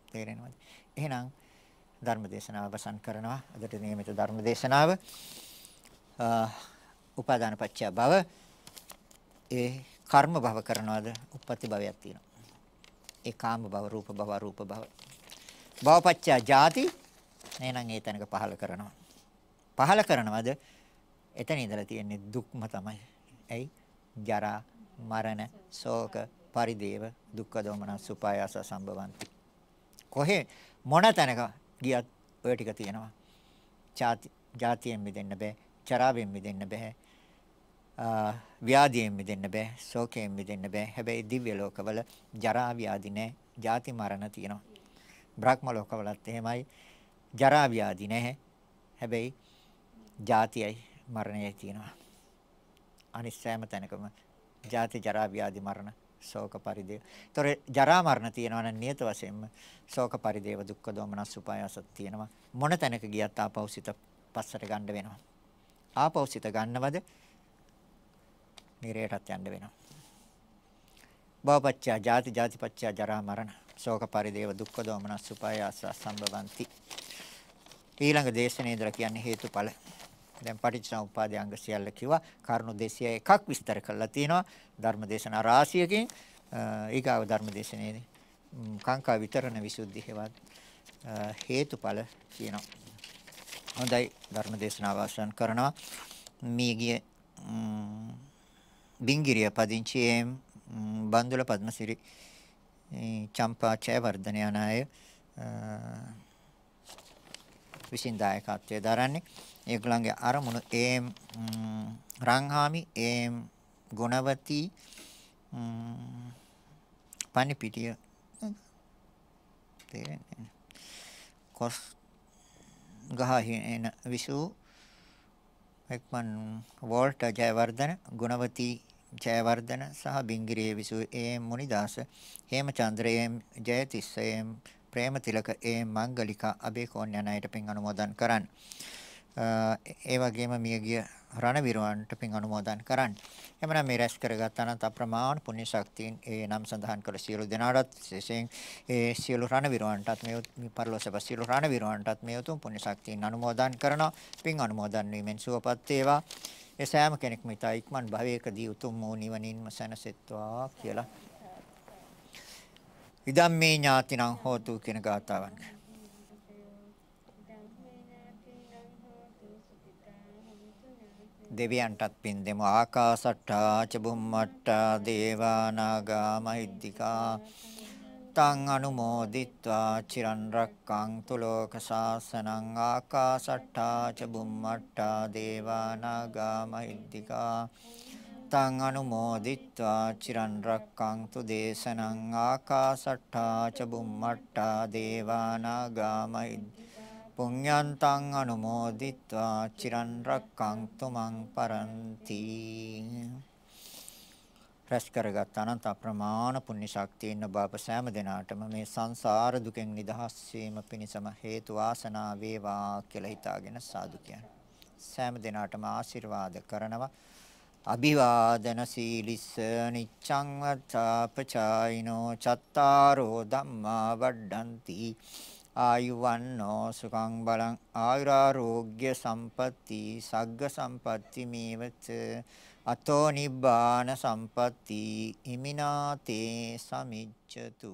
තේරෙනවද? එහෙනම් ධර්ම දේශනාව අවසන් කරනවා. අදට නියමිත ධර්ම දේශනාව උපාදාන පත්‍ය භව ඒ කර්ම භව කරනවාද උපපති භවයක් තියෙනවා. ඒ කාම භව, රූප භව, අරූප භව. භවපච්චය ජාති එහෙනම් ඒ තැනක පහල කරනවා. පහල කරනවද? එතන ඉඳලා තියෙන්නේ දුක්ම තමයි. ඇයි? ජරා, මරණ, ශෝක, පරිදේව, දුක්ඛ දෝමන, සුපායාස සම්භවಂತಿ. කොහේ මොන තැනක ගියත් ඔය ටික තියෙනවා. ජාති, ජාතියෙන් මිදෙන්න බෑ. චරාවෙන් මිදෙන්න බෑ. ව්‍යාධියෙන් මිදෙන්න බෑ. ශෝකයෙන් මිදෙන්න බෑ. හැබැයි දිව්‍ය ලෝකවල ජරා ව්‍යාධි නැහැ. ජාති මරණ තියෙනවා. බ්‍රහ්ම ලෝකවලත් එහෙමයි. ජරා ව්‍යාධි නැහැ. හැබැයි ජාතියයි මරණයයි තියෙනවා. අනිත් සෑම තැනකම ජාති ජරා ව්‍යාධි මරණ ශෝක පරිදේව. ඒතොර ජරා මරණ තියෙනවා නම් නියත වශයෙන්ම ශෝක පරිදේව දුක්ඛ දෝමනස් උපායාසත් තියෙනවා. මොන තැනක ගියත් ආපහු සිත පස්සට ගන්න වෙනවා. ආපහු සිත ගන්නවද? නිරයටත් යන්න වෙනවා. භවපච්චය ජාති ජාතිපච්චය ජරා මරණ ශෝක පරිදේව දුක්ඛ දෝමනස් උපායාස සම්භවಂತಿ ඊළඟ දේශනේ ඉදලා කියන්නේ හේතුඵල දැන් පටිච්චසමුප්පාදයේ අංග සියල්ල කිව්වා. කරුණු 201ක් විස්තර කරලා තියෙනවා ධර්ම දේශනා රාශියකින් ඊගාව ධර්ම දේශනයේදී කාංකා විතරණ විසුද්ධි හේවත් හේතුඵල කියනවා. හොඳයි ධර්ම දේශනාව අවසන් කරනවා. මේ ගිය බින්ගිරිය පදිංචියේ බන්දුල පద్මසිරි චම්පා චයවර්ධන යන අය විසින් දායකත්වයේ දරන්නේ. ඒගොල්ලන්ගේ අරමුණු ඒ රංහාමි ඒ ගුණවති පණිපිටිය තේරෙන්නේ කොස් ගහහින විසු එක්මන් වෝල්ට් ජයවර්ධන ගුණවති ජයවර්ධන සහ බින්ගිරියේ විසු ඒ මුනිදාස හේමචන්ද්‍රයේ ජයතිස්සයේ ප්‍රේමතිලක ඒ මංගලිකා අබේකෝන් යන අයට පින් අනුමෝදන් කරන්න. ඒ වගේම මියගිය රණවිරුවන්ට පින් අනුමෝදන් කරන්න. එමනම් මේ රැස් කරගත් අනන්ත අප්‍රමාණ පුණ්‍ය ශක්තියින් ඒ නම් සඳහන් කළ සියලු දෙනාටත් විශේෂයෙන් ඒ සියලු රණවිරුවන්ටත් මේ පරලෝසප සියලු රණවිරුවන්ටත් මේ උතුම් පුණ්‍ය ශක්තියින් අනුමෝදන් කරනවා. පින් අනුමෝදන් වීමෙන් සුවපත් වේවා. ඒ සෑම කෙනෙක්ම ඊට ඉක්මන් භවයකදී උතුම් වූ නිවනින්ම සැනසෙත්වා කියලා. ඉදම්මේ ඥාතිනම් හෝතු කියන ගාතාවන්. දෙවියන්ටත් පින් දෙමු. ආකාසට්ටා චබුම්මට්ටා දේවානාගා මහිද්దికා තං අනුමෝදිත්වා චිරන් රක්කං තුලෝක සාසනං ආකාසට්ටා චබුම්මට්ටා දේවානාගා මහිද්దికා තං අනුමෝදිත්වා චිරන් රක්කං තු දේශනං ආකාසට්ටා චබුම්මට්ටා දේවානාගා මහිද්దికා පුඤ්ඤන්තං අනුමෝදිත්වා චිරන් රක්කන්තු මං පරන්ති. රැස් කරගත් අනන්ත අප්‍රමාණ පුණ්‍ය ශක්තිය ඉන්න බාප සෑම දිනාටම මේ සංසාර දුකෙන් නිදහස් වීම පිණිසම හේතු වාසනා වේවා කියලා හිතාගෙන සාදු සෑම දිනාටම ආශිර්වාද කරනවා. අභිවාදන සීලිස්ස නිච්ඡං වත්තාපචායිනෝ චත්තාරෝ ධම්මා වඩ්ඩಂತಿ. ආයුවන්නෝ සුඛං බලං ආයුරාෝග්‍ය සම්පatti සග්ග සම්පatti මේවච අතෝ නිබ්බාන සම්පatti ඉමිනාතේ සමිච්ඡතු.